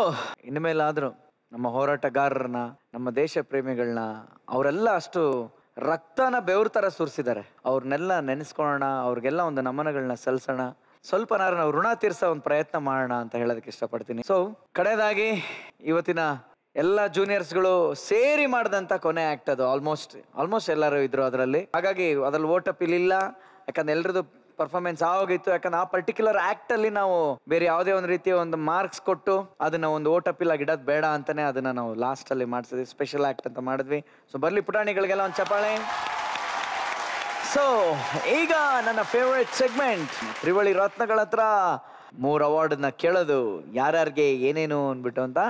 ಇನ್ಮೇಲಾದ್ರೂ ನಮ್ಮ ಹೋರಾಟಗಾರರನ್ನ, ನಮ್ಮ ದೇಶ ಪ್ರೇಮಿಗಳನ್ನ ಅವರೆಲ್ಲ ಅಷ್ಟು ರಕ್ತನ ಬೆವ್ರ ಥರ ಸುರಿಸಿದ್ದಾರೆ. ಅವ್ರನ್ನೆಲ್ಲ ನೆನೆಸ್ಕೊಳ್ಳೋಣ, ಅವ್ರಿಗೆಲ್ಲ ಒಂದು ನಮನಗಳನ್ನ ಸಲ್ಲಿಸೋಣ ಸ್ವಲ್ಪ ನಾವು ಋಣ ತೀರ್ಸೋ ಒಂದು ಪ್ರಯತ್ನ ಮಾಡೋಣ ಅಂತ ಹೇಳೋದಕ್ಕೆ ಇಷ್ಟಪಡ್ತೀನಿ. ಸೊ ಕಡೆಯದಾಗಿ ಇವತ್ತಿನ ಎಲ್ಲ ಜೂನಿಯರ್ಸ್ಗಳು ಸೇರಿ ಮಾಡಿದಂಥ ಕೊನೆ ಆಕ್ಟ್ ಅದು. ಆಲ್ಮೋಸ್ಟ್ ಆಲ್ಮೋಸ್ಟ್ ಎಲ್ಲರೂ ಇದ್ರು ಅದರಲ್ಲಿ. ಹಾಗಾಗಿ ಅದ್ರಲ್ಲಿ ಓಟಪ್ ಇಲ್ಲ ಯಾಕಂದ್ರೆ ಎಲ್ರದ್ದು ಪರ್ಫಾರ್ಮೆನ್ಸ್ ಆಗೋಗಿತ್ತು. ಯಾಕಂದ್ರೆ ಆ ಪರ್ಟಿಕ್ಯುಲರ್ ಆಕ್ಟ್ ಅಲ್ಲಿ ನಾವು ಬೇರೆ ಯಾವುದೇ ಒಂದು ರೀತಿಯ ಒಂದು ಮಾರ್ಕ್ಸ್ ಕೊಟ್ಟು ಅದನ್ನ ಒಂದು ಓಟಪ್ ಇಲ್ಲ ಇಡೋದು ಬೇಡ ಅಂತಾನೆ ಅದನ್ನ ನಾವು ಲಾಸ್ಟ್ ಅಲ್ಲಿ ಮಾಡಿಸಿದ್ವಿ. ಸ್ಪೆಷಲ್ ಆಕ್ಟ್ ಅಂತ ಮಾಡಿದ್ವಿ. ಸೊ ಬರ್ಲಿ ಪುಟಾಣಿಗಳಿಗೆಲ್ಲ ಒಂದು ಚಪಾಳೆ ಸೊ ಈಗ ನನ್ನ ಫೇವ್ರೆಟ್ ಸೆಗ್ಮೆಂಟ್ ತ್ರಿವಳಿ ರತ್ನಗಳ ಹತ್ರ ಮೂರು ಅವಾರ್ಡ್ನ ಕೇಳೋದು. ಯಾರ್ಯಾರಿಗೆ ಏನೇನು ಅಂದ್ಬಿಟ್ಟು ಅಂತ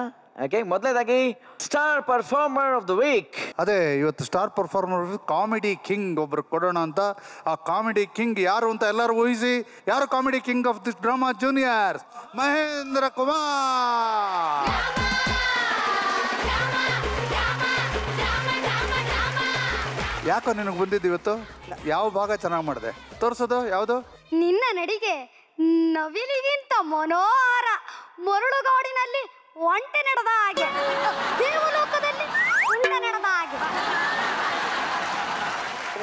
ಓಕೆ ಮೊದಲನೇದಾಗಿ star performer of the week ಅದೇ ಇವತ್ತು ಸ್ಟಾರ್ ಪರ್ಫಾರ್ಮರ್ ಕಾಮಿಡಿ ಕಿಂಗ್ ಒಬ್ರು ಕೊಡೋಣ ಅಂತ. ಆ ಕಾಮಿಡಿ ಕಿಂಗ್ ಯಾರು ಅಂತ ಎಲ್ಲರೂ ಊಹಿಸಿ. ಯಾರು comedy king of this drama junior Mahendra Kumar. ಯಾಕೋ ನಿನಗೆ ಬಂದಿದ್ದು ಇವತ್ತು? ಯಾವ ಭಾಗ ಚೆನ್ನಾಗಿ ಮಾಡಿದೆ? ತೋರಿಸೋದು ಯಾವುದು? ನಿನ್ನ ನಡಿಗೆ ನವಿಲಿಗಿಂತ ಮನೋಹರ. ಮರಳುಗಾಡಿನಲ್ಲಿ ಒಂಟೆ ನಡೆದ ಹಾಗೆ. ದೇವಲೋಕದಲ್ಲಿ ಉಂಟೆ ನಡೆದ ಹಾಗೆ.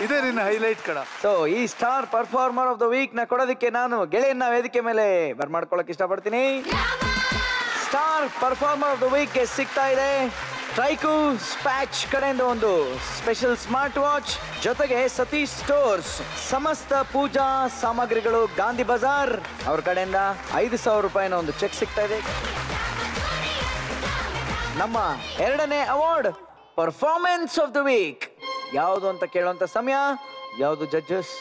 ಇದೇ ನಿನ್ನ ಹೈಲೈಟ್ ಕಡ ಸೊ ಈ ಸ್ಟಾರ್ ಪರ್ಫಾರ್ಮರ್ ಆಫ್ ದ ವೀಕ್ನ ಕೊಡೋದಕ್ಕೆ ನಾನು ಗೆಳೆಯನ್ನ ವೇದಿಕೆ ಮೇಲೆ ಬರ್ಮಾಡ್ಕೊಳಕ್ ಇಷ್ಟಪಡ್ತೀನಿ. ಸ್ಟಾರ್ ಪರ್ಫಾರ್ಮರ್ ಆಫ್ ದ ವೀಕ್ಗೆ ಸಿಗ್ತಾ ಇದೆ ಟ್ರೈಕು ಸ್ಪ್ಯಾಚ್ ಕಡೆಯಿಂದ ಒಂದು ಸ್ಪೆಷಲ್ ಸ್ಮಾರ್ಟ್ ವಾಚ್ ಜೊತೆಗೆ ಸತೀಶ್ ಸ್ಟೋರ್ಸ್ ಸಮಸ್ತ ಪೂಜಾ ಸಾಮಗ್ರಿಗಳು ಗಾಂಧಿ ಬಜಾರ್. ಅವ್ರ ಕಡೆಯಿಂದ ಐದು ಸಾವಿರ ರೂಪಾಯಿನ ಒಂದು ಚೆಕ್ ಸಿಗ್ತಾ ಇದೆ. ನಮ್ಮ ಎರಡನೇ award performance of the week ಯಾವುದು ಅಂತ ಕೇಳುವಂತ ಸಮಯ? ಯಾವುದು ಜಡ್ಜಸ್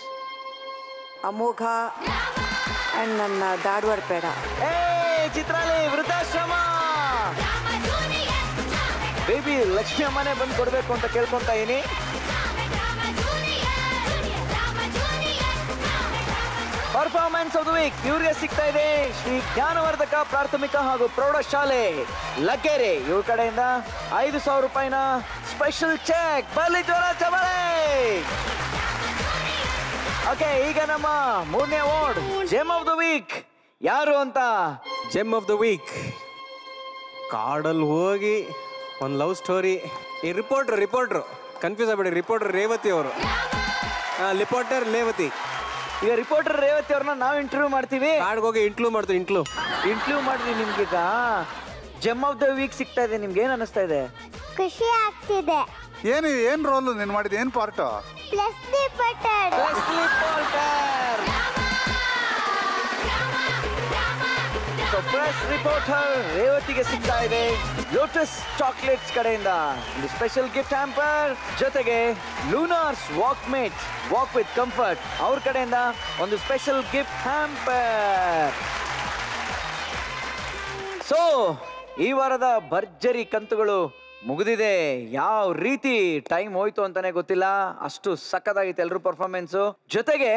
ಅಮೋಘ ಆ್ಯಂಡ್ ನನ್ನ ಧಾರವಾಡ ಪೇಡ. ಏ ಚಿತ್ರಾಲಿ ವೃದ್ಧಾಶ್ರಮ! ಬೇಬಿ ಲಕ್ಷ್ಮಿ ಅಮ್ಮನೇ ಬಂದು ಕೊಡ್ಬೇಕು ಅಂತ ಕೇಳ್ಕೊಂತ ಇದೀನಿ. ಪರ್ಫಾರ್ಮೆನ್ಸ್ ಆಫ್ ದ ವೀಕ್ ಇವ್ರಿಗೆ ಸಿಗ್ತಾ ಇದೆ ಶ್ರೀ ಜ್ಞಾನವರ್ಧಕ ಪ್ರಾಥಮಿಕ ಹಾಗೂ ಪ್ರೌಢಶಾಲೆ ಲಗ್ಗೆರೆ. ಇವ್ರ ಕಡೆಯಿಂದ ಐದು ಸಾವಿರ ರೂಪಾಯಿನ ಸ್ಪೆಷಲ್ ಚೆಕ್ ಬಲಿ ಜ್ವರ ಚಬಳೆ ಓಕೆ ಈಗ ನಮ್ಮ ಮೂರನೇ award gem of the week ಯಾರು ಅಂತ? ಜೆಮ್ ಆಫ್ ದ ವೀಕ್ ಕಾಡಲ್ಲಿ ಹೋಗಿ ಒಂದು ಲವ್ ಸ್ಟೋರಿ ಈ ರಿಪೋರ್ಟರ್ ರಿಪೋರ್ಟ್ರು ಕನ್ಫ್ಯೂಸ್ ಆಗ್ಬೇಡಿ ರಿಪೋರ್ಟರ್ ರೇವತಿ ಅವರು. ರಿಪೋರ್ಟರ್ ಲೇವತಿ. ಈಗ ರಿಪೋರ್ಟರ್ ರೇವತಿ ಅವ್ರನ್ನ ನಾವು ಇಂಟರ್ವ್ಯೂ ಮಾಡ್ತೀವಿ. ಹೋಗಿ ಇಂಟ್ಲೂ ಮಾಡ್ತೀವಿ ಇಂಟ್ಲೂ ಇಂಟರ್ವ್ಯೂ ಮಾಡಿದ್ವಿ ನಿಮ್ಗೀಗ. ಜಮ್ ಆಫ್ ದ ವೀಕ್ ಸಿಗ್ತಾ ಇದೆ ನಿಮ್ಗೆ ಏನ್ ಅನಿಸ್ತಾ ಇದೆ? ಖುಷಿ ಆಗ್ತಿದೆ. ಏನು ಏನು ರೋಲ್ ನೀನ್ ಮಾಡಿದ ಏನು part plus reporter press reporter ರೇವತಿಗೆ ಸಿಗ್ತಾ ಇದೆ ಲೋಟಸ್ ಚಾಕ್ಲೇಟ್ಸ್ ಕಡೆಯಿಂದ. ಒಂದು ಸ್ಪೆಷಲ್ ಗಿಫ್ಟ್ ಹ್ಯಾಂಪರ್ ಜೊತೆಗೆ Lunars Walkmate walk with comfort ಅವ್ರ ಕಡೆಯಿಂದ ಒಂದು ಸ್ಪೆಷಲ್ ಗಿಫ್ಟ್ ಹ್ಯಾಂಪರ್ ಸೊ ಈ ವಾರದ ಭರ್ಜರಿ ಕಂತುಗಳು ಮುಗಿದಿದೆ. ಯಾವ ರೀತಿ ಟೈಮ್ ಹೋಯ್ತು ಅಂತಾನೆ ಗೊತ್ತಿಲ್ಲ. ಅಷ್ಟು ಸಕ್ಕದಾಗಿತ್ತು ಎಲ್ಲರೂ ಪರ್ಫಾರ್ಮೆನ್ಸು ಜೊತೆಗೆ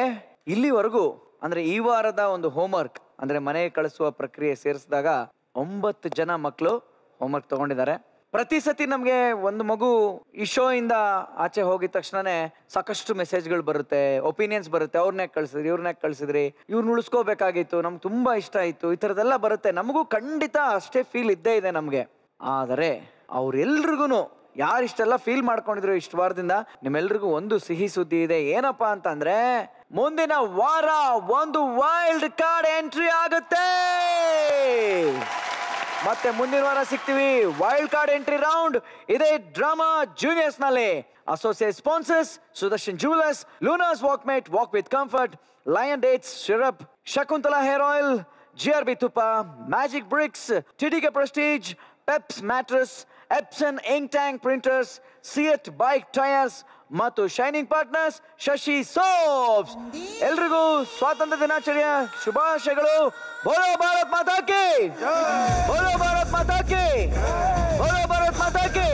ಇಲ್ಲಿವರೆಗೂ, ಅಂದ್ರೆ ಈ ವಾರದ ಒಂದು ಹೋಮ್ವರ್ಕ್ ಅಂದ್ರೆ ಮನೆಗೆ ಕಳಿಸುವ ಪ್ರಕ್ರಿಯೆ ಸೇರಿಸಿದಾಗ ಒಂಬತ್ತು ಜನ ಮಕ್ಕಳು ಹೋಮ್ವರ್ಕ್ ತಗೊಂಡಿದ್ದಾರೆ. ಪ್ರತಿ ಸತಿ ನಮಗೆ ಒಂದು ಮಗು ಈ ಶೋ ಇಂದ ಆಚೆ ಹೋಗಿದ ತಕ್ಷಣನೇ ಸಾಕಷ್ಟು ಮೆಸೇಜ್ಗಳು ಬರುತ್ತೆ ಒಪಿನಿಯನ್ಸ್ ಬರುತ್ತೆ. ಅವ್ರನ್ನೇ ಕಳ್ಸಿದ್ರಿ, ಇವ್ರನ್ನೇ ಕಳ್ಸಿದ್ರಿ. ಇವ್ರನ್ನ ಉಳಿಸ್ಕೋಬೇಕಾಗಿತ್ತು, ನಮ್ಗೆ ತುಂಬಾ ಇಷ್ಟ ಆಯ್ತು. ಈ ಥರದ್ದೆಲ್ಲ ಬರುತ್ತೆ. ನಮಗೂ ಖಂಡಿತ ಅಷ್ಟೇ ಫೀಲ್ ಇದ್ದೇ ಇದೆ ನಮಗೆ. ಆದರೆ ಅವರೆಲ್ರಿಗೂ ಯಾರು ಇಷ್ಟೆಲ್ಲ ಫೀಲ್ ಮಾಡ್ಕೊಂಡಿದ್ರು ಇಷ್ಟು ವಾರದಿಂದ, ನಿಮ್ಮೆಲ್ರಿಗೂ ಒಂದು ಸಿಹಿ ಸುದ್ದಿ ಇದೆ. ಏನಪ್ಪಾ ಅಂತಂದ್ರೆ ಮುಂದಿನ ವಾರ ಒಂದು ವೈಲ್ಡ್ ಕಾರ್ಡ್ ಎಂಟ್ರಿ ಆಗುತ್ತೆ. ಮತ್ತೆ ಮುಂದಿನ ವಾರ ಸಿಗ್ತೀವಿ ವೈಲ್ಡ್ ಕಾರ್ಡ್ ಎಂಟ್ರಿ ರೌಂಡ್ ಇದೇ drama ಜೂನಿಯರ್ಸ್ನಲ್ಲಿ associate sponsors Sudarshan jewellers Lunars Walkmate walk with comfort Lion dates syrup Shakuntala hair oil G R B ತುಪ್ಪ magic BRICS ಟಿಡಿಗೆ Prestige Peps mattress Epson ink tank printers Ceat bike tyres ಮತ್ತು shining partners Shashi soaps ಎಲ್ರಿಗೂ ಸ್ವಾತಂತ್ರ್ಯ ದಿನಾಚರಣೆಯ ಶುಭಾಶಯಗಳು. ಬೋಲೋ ಭಾರತ್ ಮಾತಾಕಿ ಬೋಲೋ ಭಾರತ್ ಮಾತಾಕಿ ಬೋಲೋ ಭಾರತ್ ಮಾತಾ ಕಿ